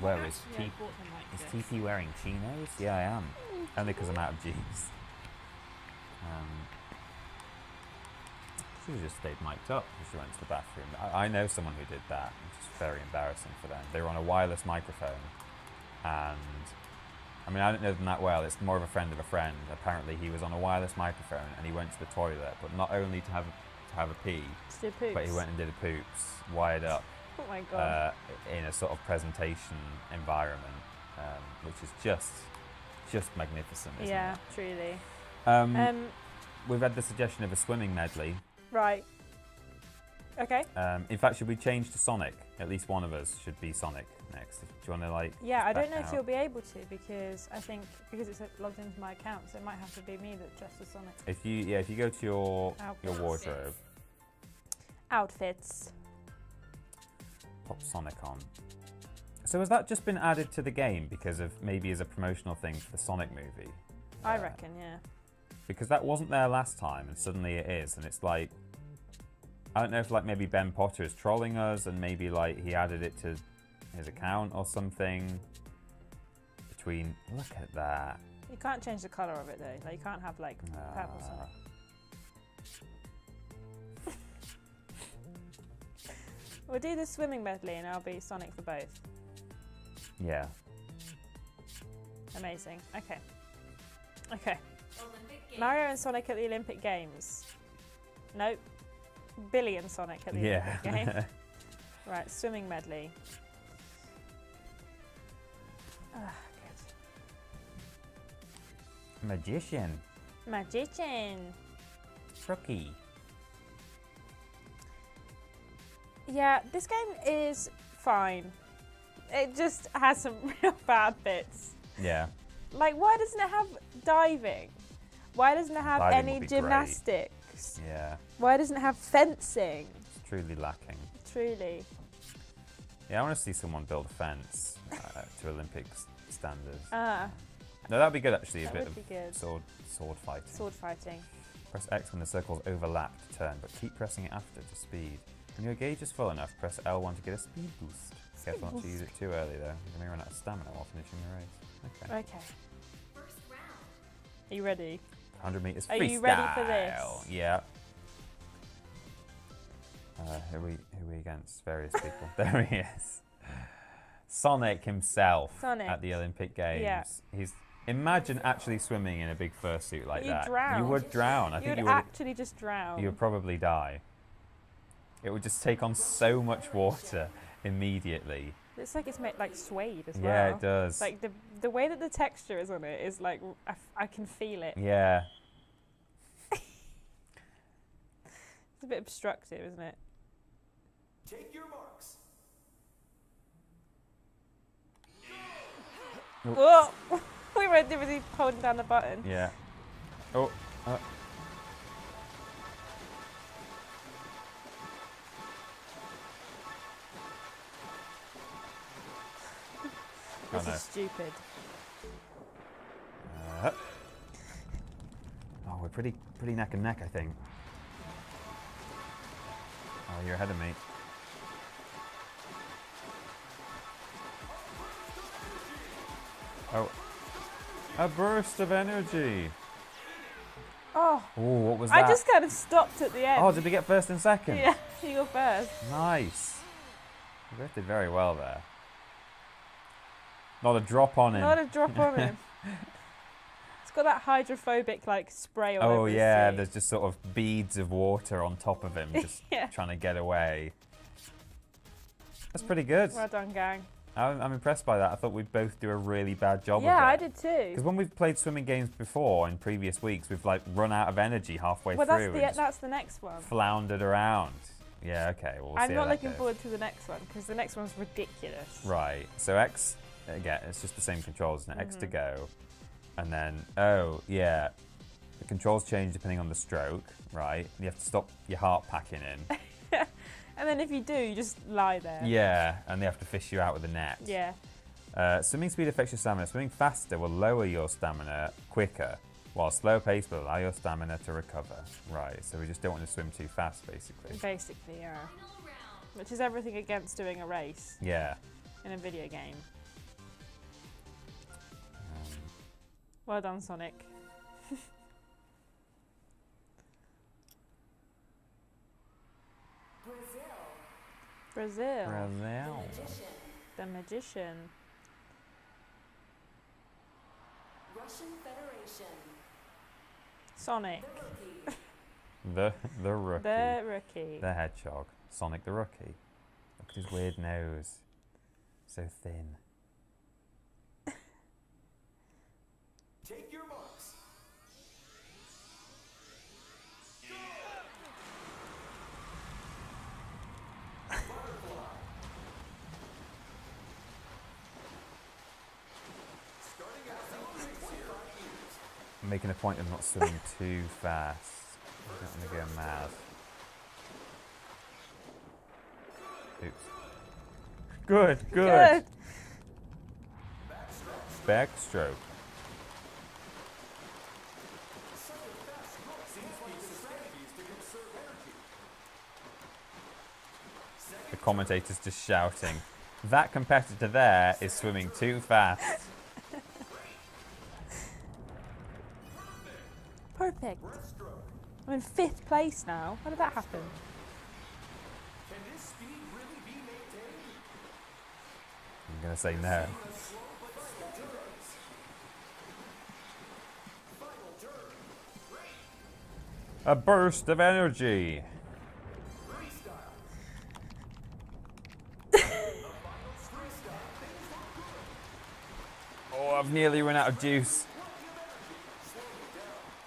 where is Actually, I T- bought them like is. TP wearing chinos? Yeah, I am. Only because I'm out of jeans. Um, should have just stayed mic'd up if she went to the bathroom. I, I know someone who did that, which is very embarrassing for them. They were on a wireless microphone, and I mean, I don't know them that well. It's more of a friend of a friend. Apparently, he was on a wireless microphone and he went to the toilet, but not only to have to have a pee, but he went and did a poops wired up Oh my god. uh, in a sort of presentation environment, um, which is just just magnificent, isn't yeah, it? truly. Um, Um, we've had the suggestion of a swimming medley. Right. Okay. Um, in fact, should we change to Sonic? At least one of us should be Sonic next. Do you want to like? Yeah, I don't know if you'll be able to because I think because it's logged into my account, so it might have to be me that dresses Sonic. If you yeah, if you go to your your wardrobe, Outfits. pop Sonic on. So has that just been added to the game because of maybe as a promotional thing for the Sonic movie? I Uh, reckon, yeah. Because that wasn't there last time and suddenly it is and it's like i don't know if like maybe ben potter is trolling us and maybe like he added it to his account or something between look at that You can't change the colour of it though. Like you can't have like purple. We'll do the swimming medley and I'll be Sonic for both. yeah Amazing. Okay. Okay. Mario and Sonic at the Olympic Games. Nope. Billy and Sonic at the yeah Olympic Games. Right, swimming medley. Ah, magician. Magician. rookie Yeah, this game is fine. It just has some real bad bits. yeah Like, why doesn't it have diving? Why doesn't it have would any be great. gymnastics? yeah Why doesn't it have fencing? it's truly lacking Truly. yeah i want to see someone build a fence uh, to olympic standards Ah, no that'd be good actually a bit of good. sword sword fighting Sword fighting. Press X when the circles overlap to turn, but keep pressing it after to speed. When your gauge is full enough, press L1 to get a speed boost. Careful not to use it too early though. You may run out of stamina while finishing the race. Okay. Okay. First round. Are you ready? 100 meters Are freestyle. you ready for this? Yeah. Uh, who are we who are we against? Various people. there he is. Sonic himself Sonic. at the Olympic Games. Yeah. He's imagine actually swimming in a big fursuit like You'd that. You would drown. I you think would you would actually just drown. you would probably die. It would just take on so much water immediately. It's like it's made like suede as well. Yeah, it does. Like the the way that the texture is on it is like I, f- I can feel it. yeah. It's a bit obstructive, isn't it? Take your marks. Whoa! we were busy holding down the button. Yeah. Oh. Uh. Oh This no. is stupid. Uh, oh, we're pretty pretty neck and neck, I think. Oh, you're ahead of me. Oh, a burst of energy. Oh, Oh, what was I just kind of stopped at the end. Oh, did we get first and second? yeah, you go first. Nice. We both did very well there. Not a drop on him. Not a drop on him. It's got that hydrophobic like spray all oh yeah, there's just sort of beads of water on top of him, just Yeah. trying to get away. That's pretty good. Well done, gang. I'm, I'm impressed by that. I thought we'd both do a really bad job yeah, I did too. Because when we've played swimming games before in previous weeks, we've like run out of energy halfway Well, through and just that's the next one. floundered around. Yeah, okay. Well, we'll I'm not looking goes. forward to the next one because the next one's ridiculous. Right. So X again, it's just the same controls, isn't it? X to Mm-hmm. go, and then oh yeah, the controls change depending on the stroke. Right. You have to stop your heart packing in. And then if you do, you just lie there. yeah, and they have to fish you out with a net. Yeah. Uh, swimming speed affects your stamina. Swimming faster will lower your stamina quicker, while slow pace will allow your stamina to recover. Right. So we just don't want to swim too fast, basically. Basically, yeah. Which is everything against doing a race Yeah. in a video game. Well done, Sonic. Brazil. Brazil. Brazil. Magician. The magician. Russian Federation. Sonic. The rookie. The the rookie. The rookie. The hedgehog. Sonic the rookie. Look at his weird nose. So thin. Take your marks. I'm making a point of not swimming too fast. I don't want to go mad. Oops. Good, good. Good. Backstroke. Commentator's just shouting. That competitor there is swimming too fast. Perfect. I'm in fifth place now. How did that happen? Can this speed really be maintained? I'm going to say no. A burst of energy. I've nearly run out of juice.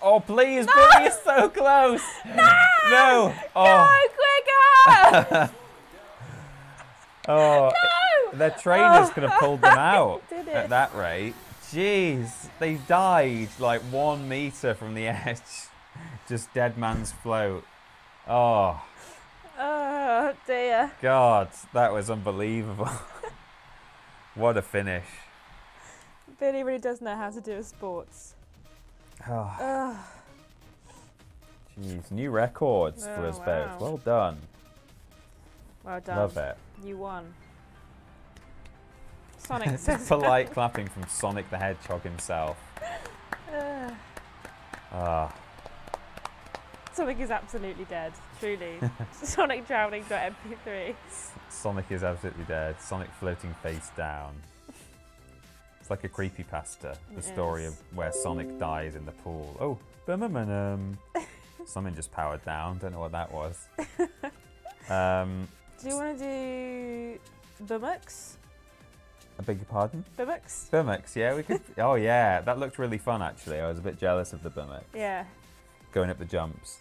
Oh, please, Billy is so close. No. Oh. Go quicker! Oh, No! their trainers could have oh. pulled them out at that rate. Jeez, they died like one meter from the edge. Just dead man's float. Oh, oh dear. God, that was unbelievable. what a finish. Billy really does know how to do a sports. Oh, Ugh. jeez, new records for Oh, us wow. both. Well done. Well done. Love it. You won. Sonic says. Polite clapping from Sonic the Hedgehog himself. Ah, Sonic is absolutely dead. Truly. Sonic drowning.mp3. Sonic is absolutely dead. Sonic floating face down. It's like a creepy pasta. The It story of where Sonic dies in the pool. Oh, bum Something just powered down. Don't know what that was. Um, Do you want to do Bumux? I beg your pardon? Bumux? Bumux, yeah, we could. oh yeah, that looked really fun actually. I was a bit jealous of the Bumux Yeah. going up the jumps.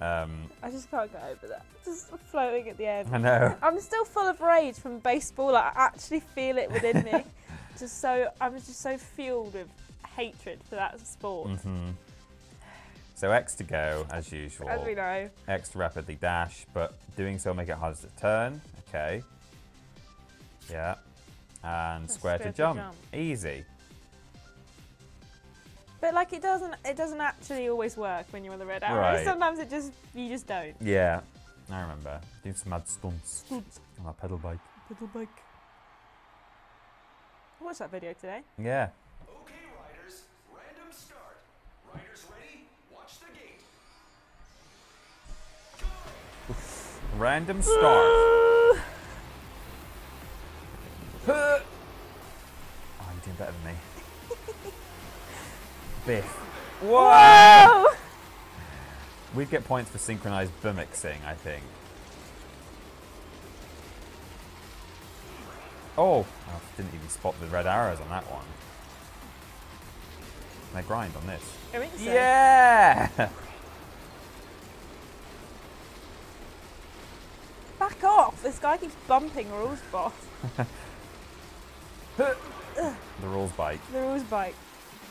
Um, I just can't get over that. Just floating at the end. I know. I'm still full of rage from baseball. I actually feel it within me. Just so I was just so fueled with hatred for that sport. hmm So X to go as usual. As we know. X to rapidly dash, but doing so will make it harder to turn. Okay. Yeah. And square, to, jump. Easy. But like it doesn't it doesn't actually always work when you're on the red arrow. Right. Sometimes it just you just don't. Yeah. I remember. Doing some mad stunts on a pedal bike. Pedal bike. I watched that video today. Yeah. Okay, riders, random start. Riders ready? Watch the gate. Random start. oh, you're doing better than me. Biff. Whoa! Whoa! We'd get points for synchronized bumixing, I think. Oh, I didn't even spot the red arrows on that one. Can I grind on this? I think so. Yeah! Back off! This guy keeps bumping rules boss. the rules bike. The rules bike.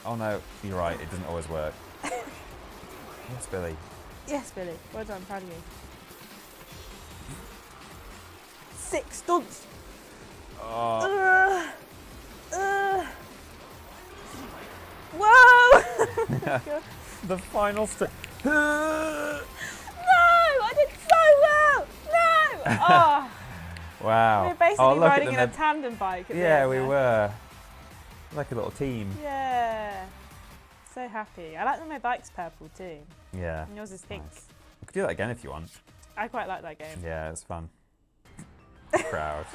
Oh no, you're right, it doesn't always work. yes, Billy. Yes, Billy. Well done, proud of you. Six stunts. Oh, Ugh. Ugh. Whoa! the final step. no! I did so well! No! Oh, Wow. we were basically oh, riding in a tandem bike. At Yeah, we were. Like a little team. Yeah. So happy. I like that my bike's purple too. Yeah. And yours is pink. Nice. We could do that again if you want. I quite like that game. Yeah, it's fun. Proud.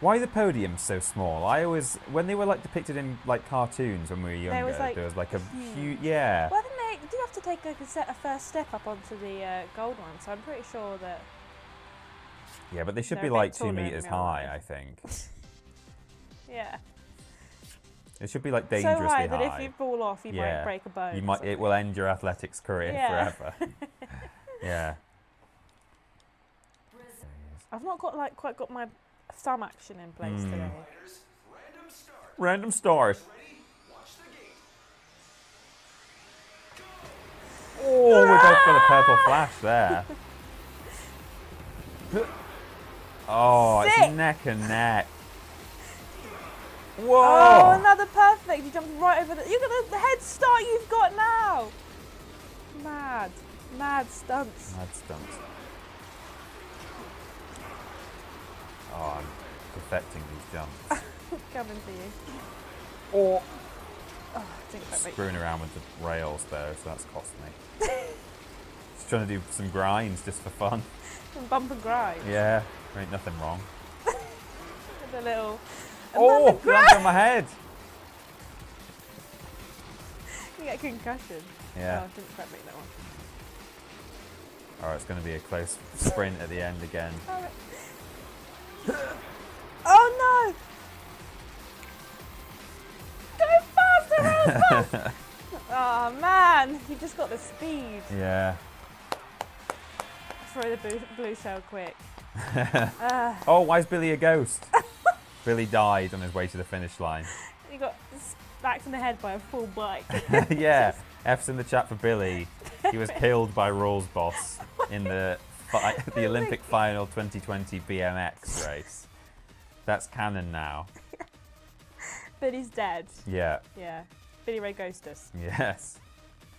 Why are the podiums so small? I always, when they were like depicted in like cartoons when we were younger, was, like, there was like a huge. huge, yeah. Well, I think they do have to take like a, set, a first step up onto the uh, gold one, so I'm pretty sure that. Yeah, but they should be like two meters high. I think. Yeah. It should be like So dangerously high high. that if you fall off, you Yeah. might break a bone. you might, it will end your athletics career Yeah. forever. yeah. I've not got like quite got my thumb action in place Hmm. today. Random stars. Oh, we both got a purple flash there. Oh, Sick. it's neck and neck. Whoa! Oh, Whoa! another perfect! You jumped right over the. Look at the head start you've got now. Mad, mad stunts. Mad stunts. Oh, I'm perfecting these jumps. Coming for you. Or Oh, didn't quite make. screwing around with the rails there, so that's cost me. Just trying to do some grinds just for fun. Some bump and grind. Yeah, there ain't nothing wrong. With a little. Oh, Another landed on my head. You get a concussion. Yeah. Oh, didn't quite make that one. All right, it's going to be a close sprint at the end again. Oh no! Go faster, Rosebud! oh man, you just got the speed. Yeah. Throw the blue, blue shell quick. Ah, Oh, why is Billy a ghost? Billy died on his way to the finish line. He got smacked in the head by a full bike. yeah, F's in the chat for Billy. He was killed by Rules Boss in the fi- the Olympic final 2020 BMX race. That's canon now. Billy's dead. Yeah. Yeah. Billy Ray Ghostus. Yes.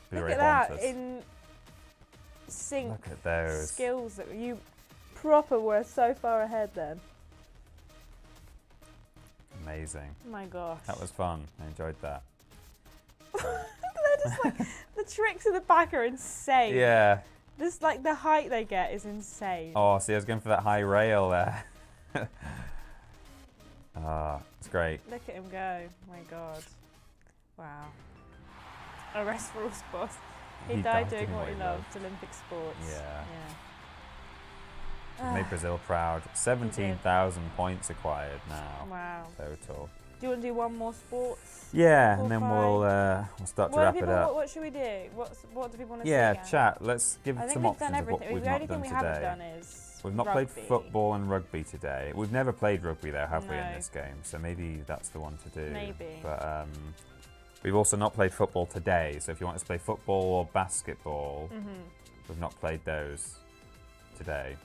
Billy Look Ray at that in sync Look at those. skills that you proper were so far ahead then. Amazing. Oh my gosh. That was fun. I enjoyed that. They're just like the tricks in the back are insane. Yeah. This like the height they get is insane. Oh, see, I was going for that high rail there. Ah, it's great. Look at him go. My god. Wow. Arrest rules boss. He, He died died doing what he he loved, Olympic sports. Yeah. Yeah. Made Brazil proud. 17,000 points acquired now. Wow. Total. Do you want to do one more sports? Yeah, and then five? we'll uh, we'll start to What, do wrap people, it up. what, what should we do? What's, what do people want to yeah, see? again? chat. Let's give I think some we've options of what everything. we've the not done we today. haven't done is We've not rugby. played football and rugby today. We've never played rugby though, have we, in this game? So maybe that's the one to do. Maybe. But um, we've also not played football today. So if you want us to play football or basketball, Mhm. we've not played those today.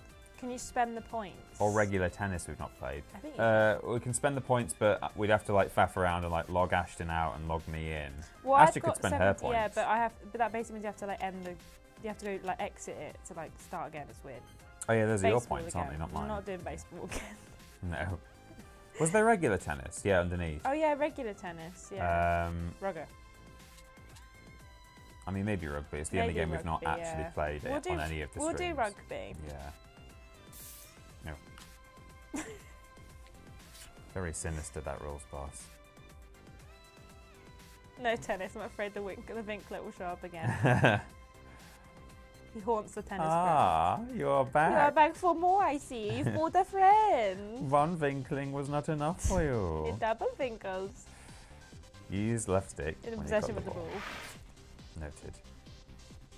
Can you spend the points? Or regular tennis, we've not played. I think Uh, we can spend the points, but we'd have to like faff around and like log Ashton out and log me in. Well, I've Ashton could got spend 70, her points. Yeah, but I have. But that basically means you have to like end the. You have to go like exit it to like start again. It's weird. oh yeah, those are your points, again. aren't they? Not mine. I'm not doing baseball again. No. Was there regular tennis? Yeah, underneath. Oh yeah, regular tennis. Yeah. Um, Rugger. I mean, maybe rugby. It's the only Maybe game we've not actually yeah. played We'll on any of the We'll do rugby. Yeah. No. Very sinister that rules boss. No tennis. I'm afraid the wink, the vinklet will show up again. He haunts the tennis Ah, you are ground. back. You are back for more, I see. You've bought a friend. One vinkling was not enough for you. Double winkles. You used left stick. In possession got with the ball. Noted.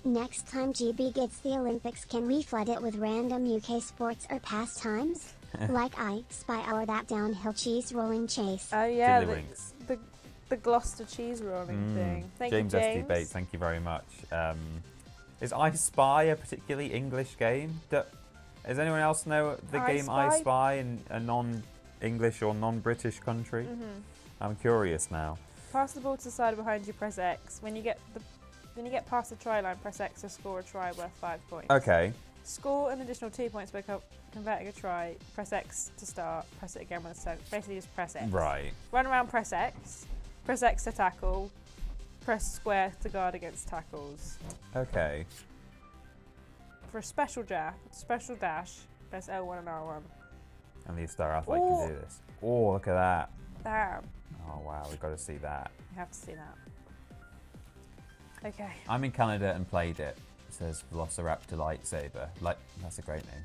Next time GB gets the Olympics, can we flood it with random UK sports or pastimes? like I Spy or that downhill cheese rolling chase. Oh yeah, the, the, the Gloucester cheese rolling Mm. thing. Thank James you, S.D. James. Bates, thank you very much. Um, is I Spy a particularly English game? Do, does anyone else know the I game I Spy? Spy in a non-English or non-British country? Mhm. I'm curious now. Pass the ball to the side behind you. Press X. When you get the when you get past the try line, press X to score a try worth five points. Okay. Score an additional two points by co- converting a try. Press X to start. Press it again when it's done. Basically, just press X. Right. Run around. Press X. Press X to tackle. Press square to guard against tackles. Okay. For a special dash, special dash, press L1 and R1. And the star athlete Ooh. can do this. Oh, look at that. Damn, Oh wow, we've got to see that. you have to see that. Okay. I'm in Canada and played it. Says Velociraptor lightsaber. Like that's a great name.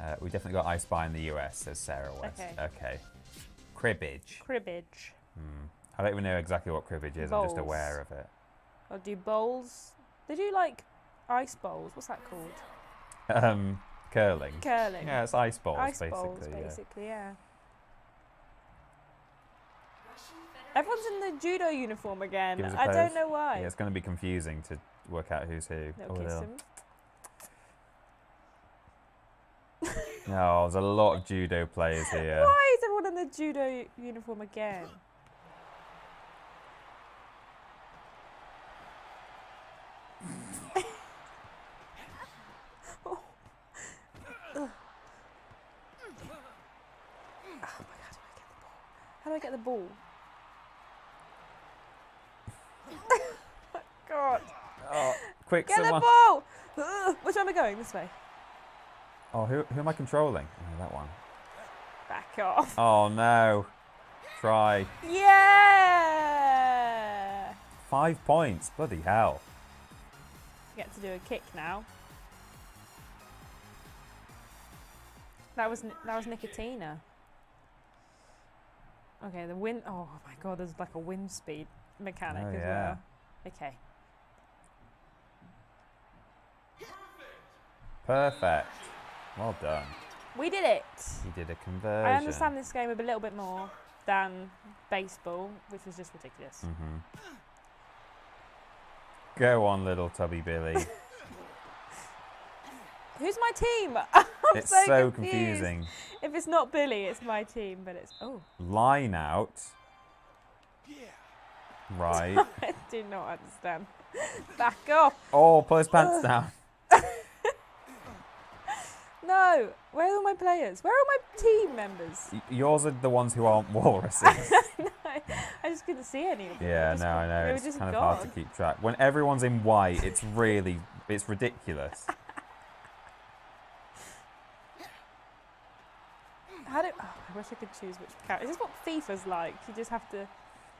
Uh, we definitely got I Spy in the US. Says Sarah West. Okay. okay. Cribbage. Cribbage. Hmm. I don't even know exactly what cribbage is. I'm just aware of it. I'll do bowls. They do like ice bowls. What's that called? Um, curling. Curling. Yeah, it's ice balls ice basically. bowls, yeah. basically, yeah. Everyone's in the judo uniform again. I don't know why. Yeah, it's going to be confusing to work out who's who. Little Oh, kiss little- him. No, there's a lot of judo players here. Why is everyone in the judo uniform again? Oh. Oh my god, how do I get the ball? How do I get the ball? oh my god. Oh, quick, Get someone. the ball! Ugh. Which way am I going? This way. Oh, who, who am I controlling? Oh, that one. Back off. Oh no. Try. Yeah! Five points. Bloody hell. Get to do a kick now. That was that was Nicotina. Okay, the wind. Oh my god, there's like a wind speed mechanic Oh, as yeah. well. Okay. Perfect. Well done. We did it! You did a conversion. I understand this game a little bit more than baseball, which was just ridiculous. hmm Go on, little Tubby Billy. Who's my team? I'm it's so, so confused. confusing. If it's not Billy, it's my team, but it's. Oh, Line out. Yeah. Right. I do not understand. Back off! Oh, pull his pants down. No! Where are all my players? Where are all my team members? Y- Yours are the ones who aren't walruses. no, I just couldn't see any of them. yeah, just no, I know. It's just kind of hard to keep track. When everyone's in white, it's really, it's ridiculous. How do? Oh, I wish I could choose which character. Is this what FIFA's like? You just have to.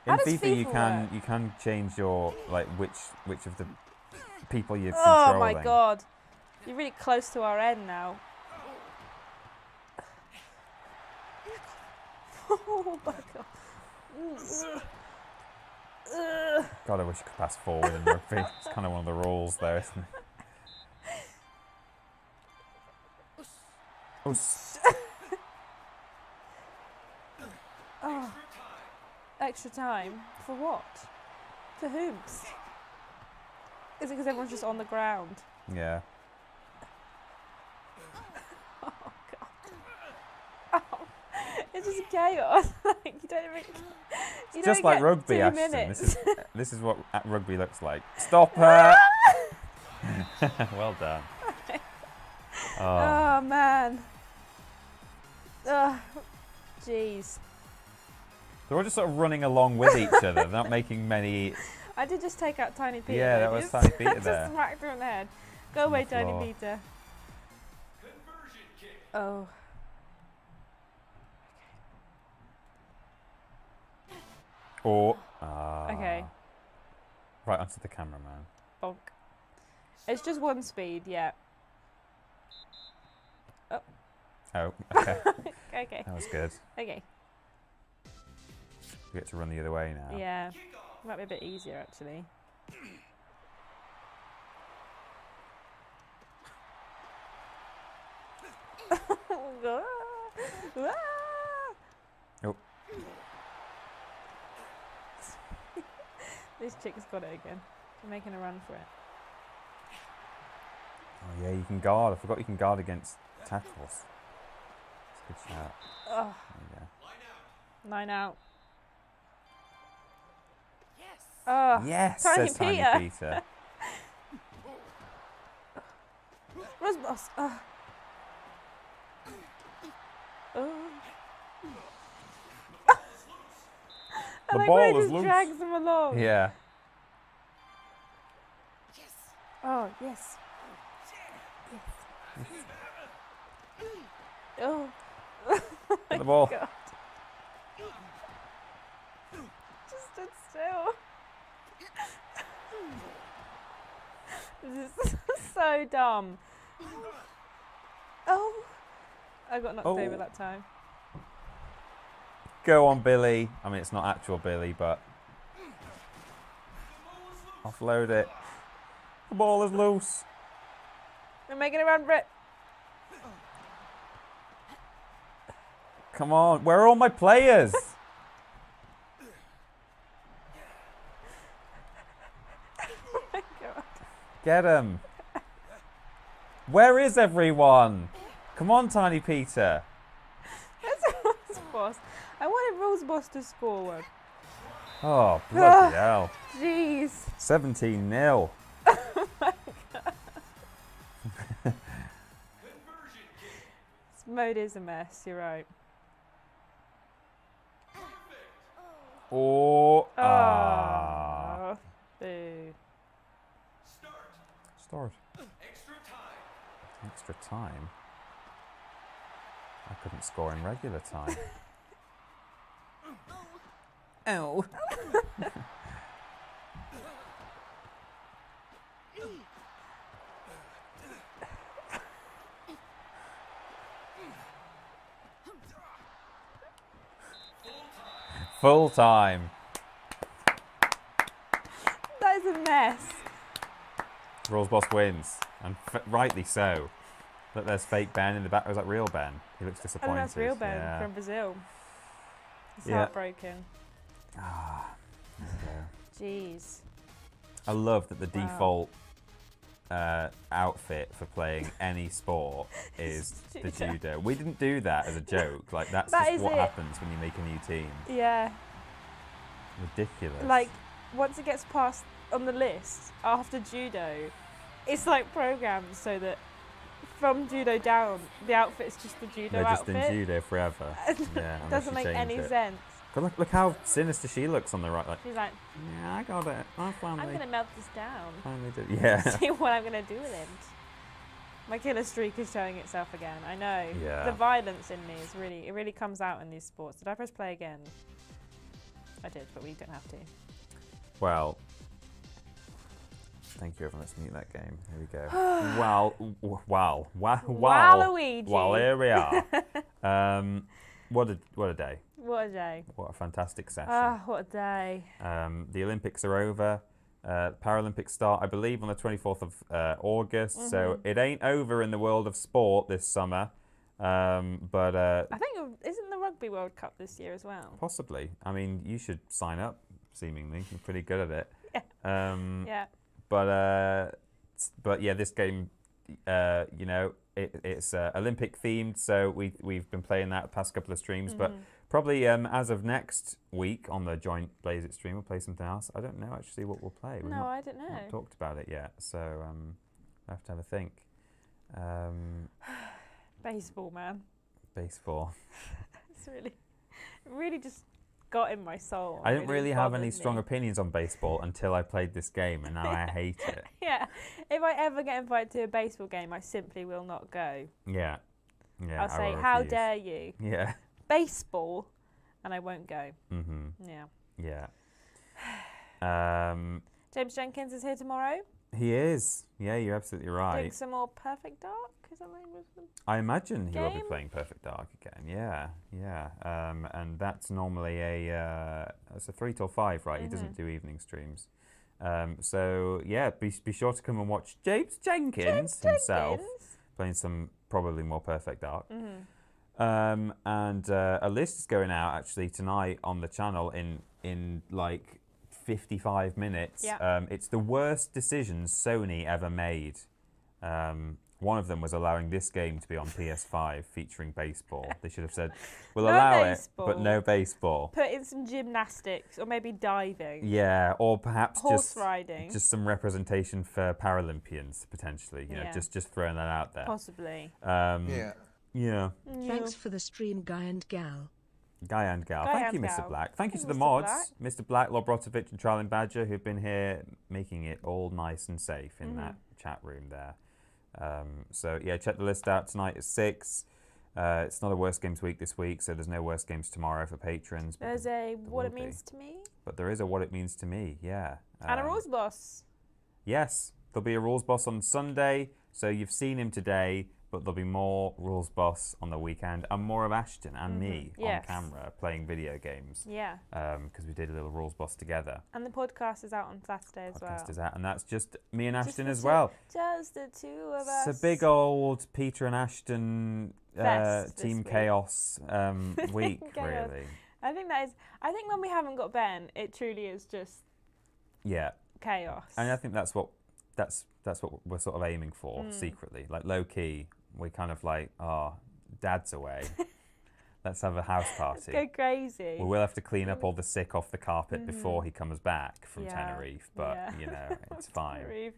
How In does FIFA, you can work? you can change your like which which of the people you're Oh controlling. my god! You're really close to our end now. Oh my god. Mm. God, I wish you could pass forward in rugby. it's kind of one of the rules there, isn't it? Oh, Oh. Extra time for what? For whom? Is it because everyone's just on the ground? yeah. Oh god. Oh, it's just chaos. like you don't even. You Just don't like get rugby, two Ashton. minutes. This is this is what rugby looks like. Stop her. well done. Oh, Oh man. Ugh. Jeez. they're all just sort of running along with each other. They're not making many. I did just take out Tiny Peter. Yeah, that was Just- Tiny Peter just there. smacked her in the head. Go away, the Tiny. Peter. Conversion kick. Oh. Or ah, Okay. right onto the cameraman. Bonk. It's just one speed, yeah. Oh, Oh, okay. Okay. that was good. Okay. We get to run the other way now. Yeah. Might be a bit easier actually. Oh. This chick's got it again. She's making a run for it. Oh, yeah, you can guard. I forgot you can guard against tackles. That's a good shout. Oh, There you nine out. Oh, go. Yes, Tiny says Tiny Peter. Peter. Rules Boss. Oh. Oh. I The like ball is just loose. drags them along. yeah. Oh, yes. Yes. Oh. The ball. Oh God. Just stood still. this is so dumb. Oh. I got knocked Oh. over that time. Go on, Billy. I mean, it's not actual Billy, but offload it. The ball is loose. We're making a run, Brett. Come on. Where are all my players? Oh my God. Get him. Where is everyone? Come on, Tiny Peter. That's Rules Boss. I wanted Rules Boss to score one. Oh, bloody hell. Jeez. 17 0. This mode is a mess, you're right. Oh. Ah. Oh. Boo. Start. Extra time. Extra time. I couldn't score in regular time. oh. Full time. That is a mess. Rules Boss wins, and f- rightly so. Look, there's fake Ben in the back. Was that real Ben? He looks I disappointed. think that's real Ben Yeah. from Brazil. He's Yeah. heartbroken. Ah, there we go. Jeez. I love that the Wow. default uh, outfit for playing any sport is the Judo. judo. We didn't do that as a joke. Like that's That just what it. happens when you make a new team. Yeah. Ridiculous. Like, once it gets past on the list after judo, it's like programmed so that from judo down, the outfit's just the judo they're just outfit. in judo forever. yeah, Doesn't make any it. sense. 'Cause look, look how sinister she looks on the right. Like, She's like, yeah, I got it. I finally, I'm gonna melt this down. finally did. Yeah. See what I'm gonna do with him. My killer streak is showing itself again. I know. Yeah. The violence in me is really, it really comes out in these sports. Did I press play again? I did, but we don't have to. Well, thank you, everyone. Let's mute that game. Here we go. wow, wow, wow, wow. Waluigi. Well, here we are. um, what a what a day! What a day. What a fantastic session. Ah, what a day. Um, the Olympics are over. Uh, Paralympics start, I believe, on the 24th of uh, August. So Mm-hmm. it ain't over in the world of sport this summer. Um, but uh, I think uh, isn't the Rugby World Cup this year as well? possibly. I mean, you should sign up. Seemingly, you're pretty good at it. Um, Yeah. But uh, but yeah, this game, uh, you know, it, it's uh, Olympic themed, so we we've been playing that the past couple of streams. But Mm-hmm. probably um, as of next week on the joint Blaze It stream, we'll play something else. I don't know actually what we'll play. We've No, not, I don't know. not talked about it yet, so um, I have to have a think. Um, Baseball, man. baseball. It's really, really just got in my soul. I didn't really have any bothered strong opinions on baseball until I played this game, and now I hate it. Yeah. If I ever get invited to a baseball game, I simply will not go. Yeah, yeah. I'll I say, "How refuse." dare you, Yeah. baseball," and I won't go. Mm-hmm. Yeah. Yeah. Um, James Jenkins is here tomorrow. He is. Yeah, you're absolutely Doing right. some more Perfect Dark? Is that the name of? I imagine he will be game? playing Perfect Dark again. Yeah, yeah. Um, and that's normally a uh, it's a three till five, right? He doesn't Mm-hmm. do evening streams. Um, so yeah, be be sure to come and watch James Jenkins himself Jenkins? playing some probably more Perfect Dark. Mm-hmm. Um, and uh, a list is going out actually tonight on the channel in in like 55 minutes. Yeah. Um, it's the worst decisions Sony ever made. Um, one of them was allowing this game to be on PS5 featuring baseball. They should have said, "We'll No allow it, but no baseball." Put in some gymnastics or maybe diving. Yeah, or perhaps Horse just riding. just some representation for Paralympians potentially. You know, Yeah. just just throwing that out there. Possibly. Um, Yeah. Yeah. Thanks for the stream, guy and gal. Guy and gal. Guy Thank and you, Mr. gal. Black. Thank you to the Mr. mods, Mr. Black, Lobrotovich, and Charlie Badger, who've been here making it all nice and safe in that Mm-hmm. chat room there. Um, so yeah, check the list out tonight at six. Uh, it's not a worst games week this week, so there's no worst games tomorrow for patrons. But, There's there- a what it will be. means to me but there is a what it means to me. Yeah. and a Um, rules boss. Yes, there'll be a rules boss on Sunday. So you've seen him today, but there'll be more rules boss on the weekend and more of Ashton and me Mm-hmm. Yes. on camera playing video games Yeah. because we did a little rules boss together. And the podcast is out on Saturday as Podcast well. is out, and that's just me and Ashton the as two- well. Just the two of us. It's a big old Peter and Ashton uh, Team week. Chaos um, week, Chaos. really. I think that is. I think when we haven't got Ben, it truly is just Yeah, chaos. and I think that's what that's that's what we're sort of aiming for Mm. secretly, like low key. We kind of like, oh, Dad's away. Let's have a house Let's party. go crazy. We will have to clean up all the sick off the carpet before he comes back from Mm. Yeah, Tenerife, but yeah. you know it's fine. Tenerife.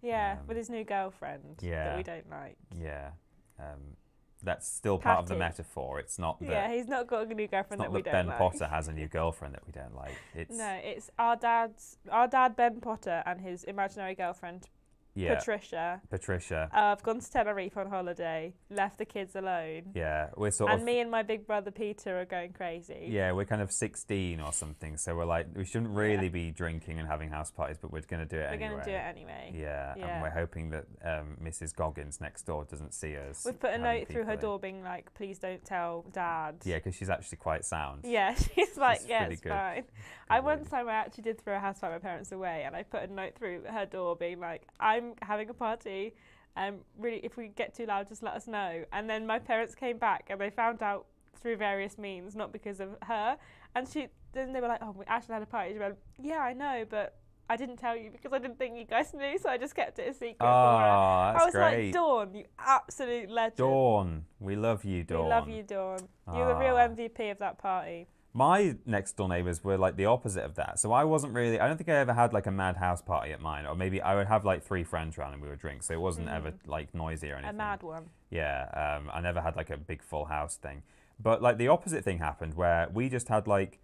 Yeah, Um, with his new girlfriend yeah. that we don't like. Yeah, um, that's still part of the metaphor. It's not that Yeah, he's not got a new girlfriend not that we that don't Ben like. Potter has a new girlfriend that we don't like. It's No, it's our dad's our dad Ben Potter and his imaginary girlfriend yeah, Patricia. Patricia. Uh, I've gone to Tenerife on holiday, left the kids alone, yeah, we're sort and of me and my big brother Peter are going crazy. yeah, we're kind of 16 or something. So we're like, we shouldn't really be drinking and having house parties, but we're going to do it We're anyway. going to do it anyway. Yeah, Yeah. and we're hoping that um, Mrs. Goggins next door doesn't see us. We've put a note through her in. door being like, please don't tell dad. Yeah, because she's actually quite sound. Yeah, she's like, She's yeah, it's good. fine. I Good one lady. time I actually did throw a house party my parents away, and I put a note through her door being like, "I'm having a party. Um, really, if we get too loud, just let us know." And then my parents came back, and they found out through various means, not because of her. And she then they were like, "Oh, we actually had a party." She went, "Yeah, I know, but." I didn't tell you because I didn't think you guys knew, so I just kept it a secret. Oh, that's I was great. like, Dawn, you absolute legend. Dawn, we love you, Dawn. We love you, Dawn. You're the real Ah. MVP of that party. My next door neighbours were like the opposite of that. So I wasn't really. I don't think I ever had like a mad house party at mine, or maybe I would have like three friends around and we would drink. So it wasn't ever like noisy or anything. Mm. A mad one. Yeah, um, I never had like a big full house thing. But like the opposite thing happened where we just had like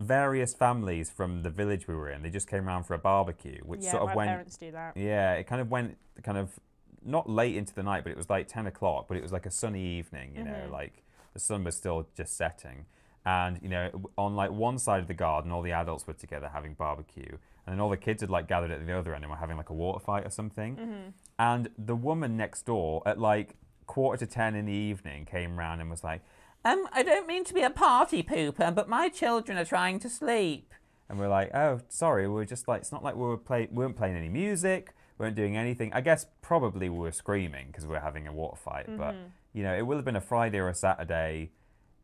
various families from the village we were in. They just came around for a barbecue, which yeah, sort of my went. parents do that. Yeah, it kind of went kind of not late into the night, but it was like 10 o'clock, but it was like a sunny evening, you Mm-hmm. know, like the sun was still just setting. And, you know, on like one side of the garden, all the adults were together having barbecue. And then all the kids had like gathered at the other end and were having like a water fight or something. Mm-hmm. And the woman next door at like quarter to 10 in the evening came round and was like, um, I don't mean to be a party pooper, but my children are trying to sleep. And we're like, oh, sorry, We're just like, it's not like we were play, we weren't playing any music, we weren't doing anything. I guess probably we were screaming because we were having a water fight, but Mm-hmm. you know, it will have been a Friday or a Saturday.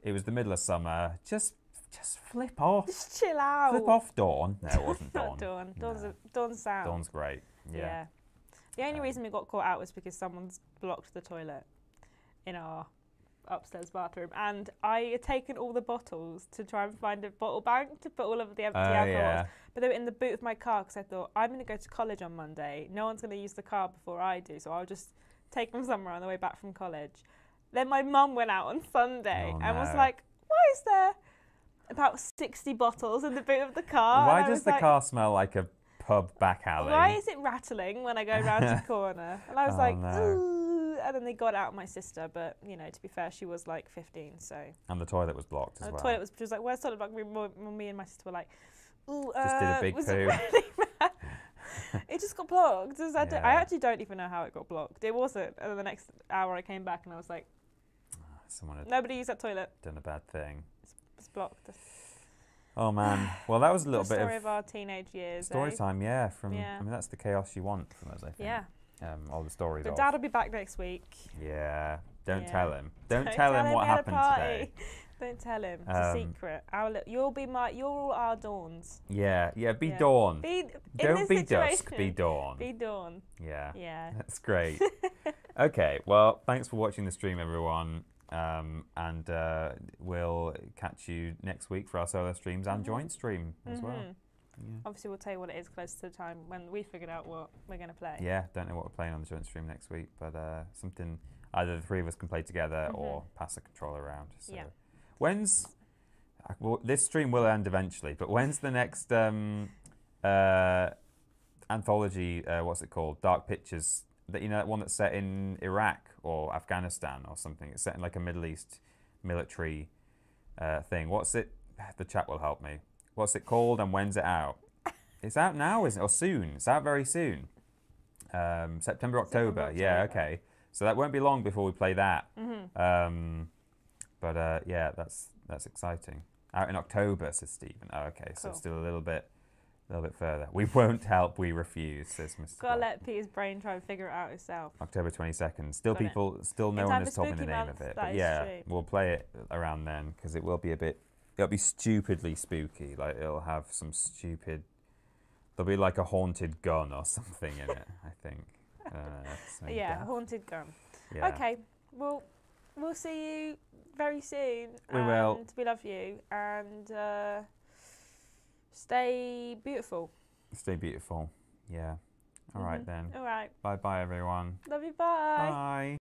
It was the middle of summer. Just, just flip off, Just chill out. flip off, Dawn. No, it wasn't Dawn. Not Dawn. Dawn's, No. a, Dawn's sound. Dawn's great. Yeah. The only Um, reason we got caught out was because someone's blocked the toilet in our upstairs bathroom, and I had taken all the bottles to try and find a bottle bank to put all of the empty Oh, alcohols. yeah. But they were in the boot of my car because I thought I'm going to go to college on Monday. No one's going to use the car before I do, so I'll just take them somewhere on the way back from college. Then my mum went out on Sunday Oh, and was like, "Why is there about 60 bottles in the boot of the car?" Why does the like, car smell like a pub back alley? why is it rattling when I go round the corner? And I was Oh, like, no. Ooh. and then they got out my sister, but you know, to be fair, she was like 15, so And the toilet was blocked as and the well. toilet was she was like, "Where's the toilet block?" Me, me- and my sister were like, "Ooh, Just did a uh, big was poo. it really bad?" it just got blocked. I, don't- I actually don't even know how it got blocked. It wasn't. And then the next hour I came back and I was like, Someone had nobody used that toilet. done a bad thing. It's blocked. Oh man. Well, that was a little bit story of of our teenage years. story eh? time. Yeah. From Yeah. I mean, that's the chaos you want from us. I think. Yeah. Um, all the stories. But of. Dad will be back next week. Yeah. Don't Yeah. tell him. Don't, tell, him what had a happened today. Don't tell him. It's a Um, secret. Our you'll be my. You're all our dawns. Yeah. Yeah. Be Yeah. dawn. Be, Don't be dusk. Be dawn. Be dawn. yeah. Yeah. That's great. okay, well, thanks for watching the stream, everyone. Um, and uh, we'll catch you next week for our solo streams and Mhm. joint stream as well. Mhm. Yeah. Obviously, we'll tell you what it is close to the time when we figured out what we're going to play. yeah, don't know what we're playing on the joint stream next week, but uh, something either the three of us can play together or Mhm. pass the controller around. So Yeah. when's well, this stream will end eventually, but when's the next um, uh, anthology? Uh, what's it called? Dark Pictures. That you know, that one that's set in Iraq or Afghanistan or something. It's set in like a Middle East military uh, thing. What's it? The chat will help me. What's it called and when's it out? It's out now, isn't it? Or soon? It's out very soon. Um, September, October. Yeah, October. okay. So that won't be long before we play that. Mhm. Um, but uh, yeah, that's that's exciting. Out in October, says Stephen. Oh, okay, so Cool. it's still a little bit, a little bit further. We won't help. We refuse, says Mr. Gotta let Peter's brain try and figure it out himself. October twenty second. Still, Got it. people, still no In one has told me the name month, of it. But yeah, true. we'll play it around then because it will be a bit. It'll be stupidly spooky. Like it'll have some stupid. There'll be like a haunted gun or something in it. I think. Uh, so yeah, haunted gun. yeah. Okay, well, we'll see you very soon. We will. We love you and uh, stay beautiful. Stay beautiful. Yeah. All right Mhm. then. All right. Bye bye everyone. Love you. Bye. Bye.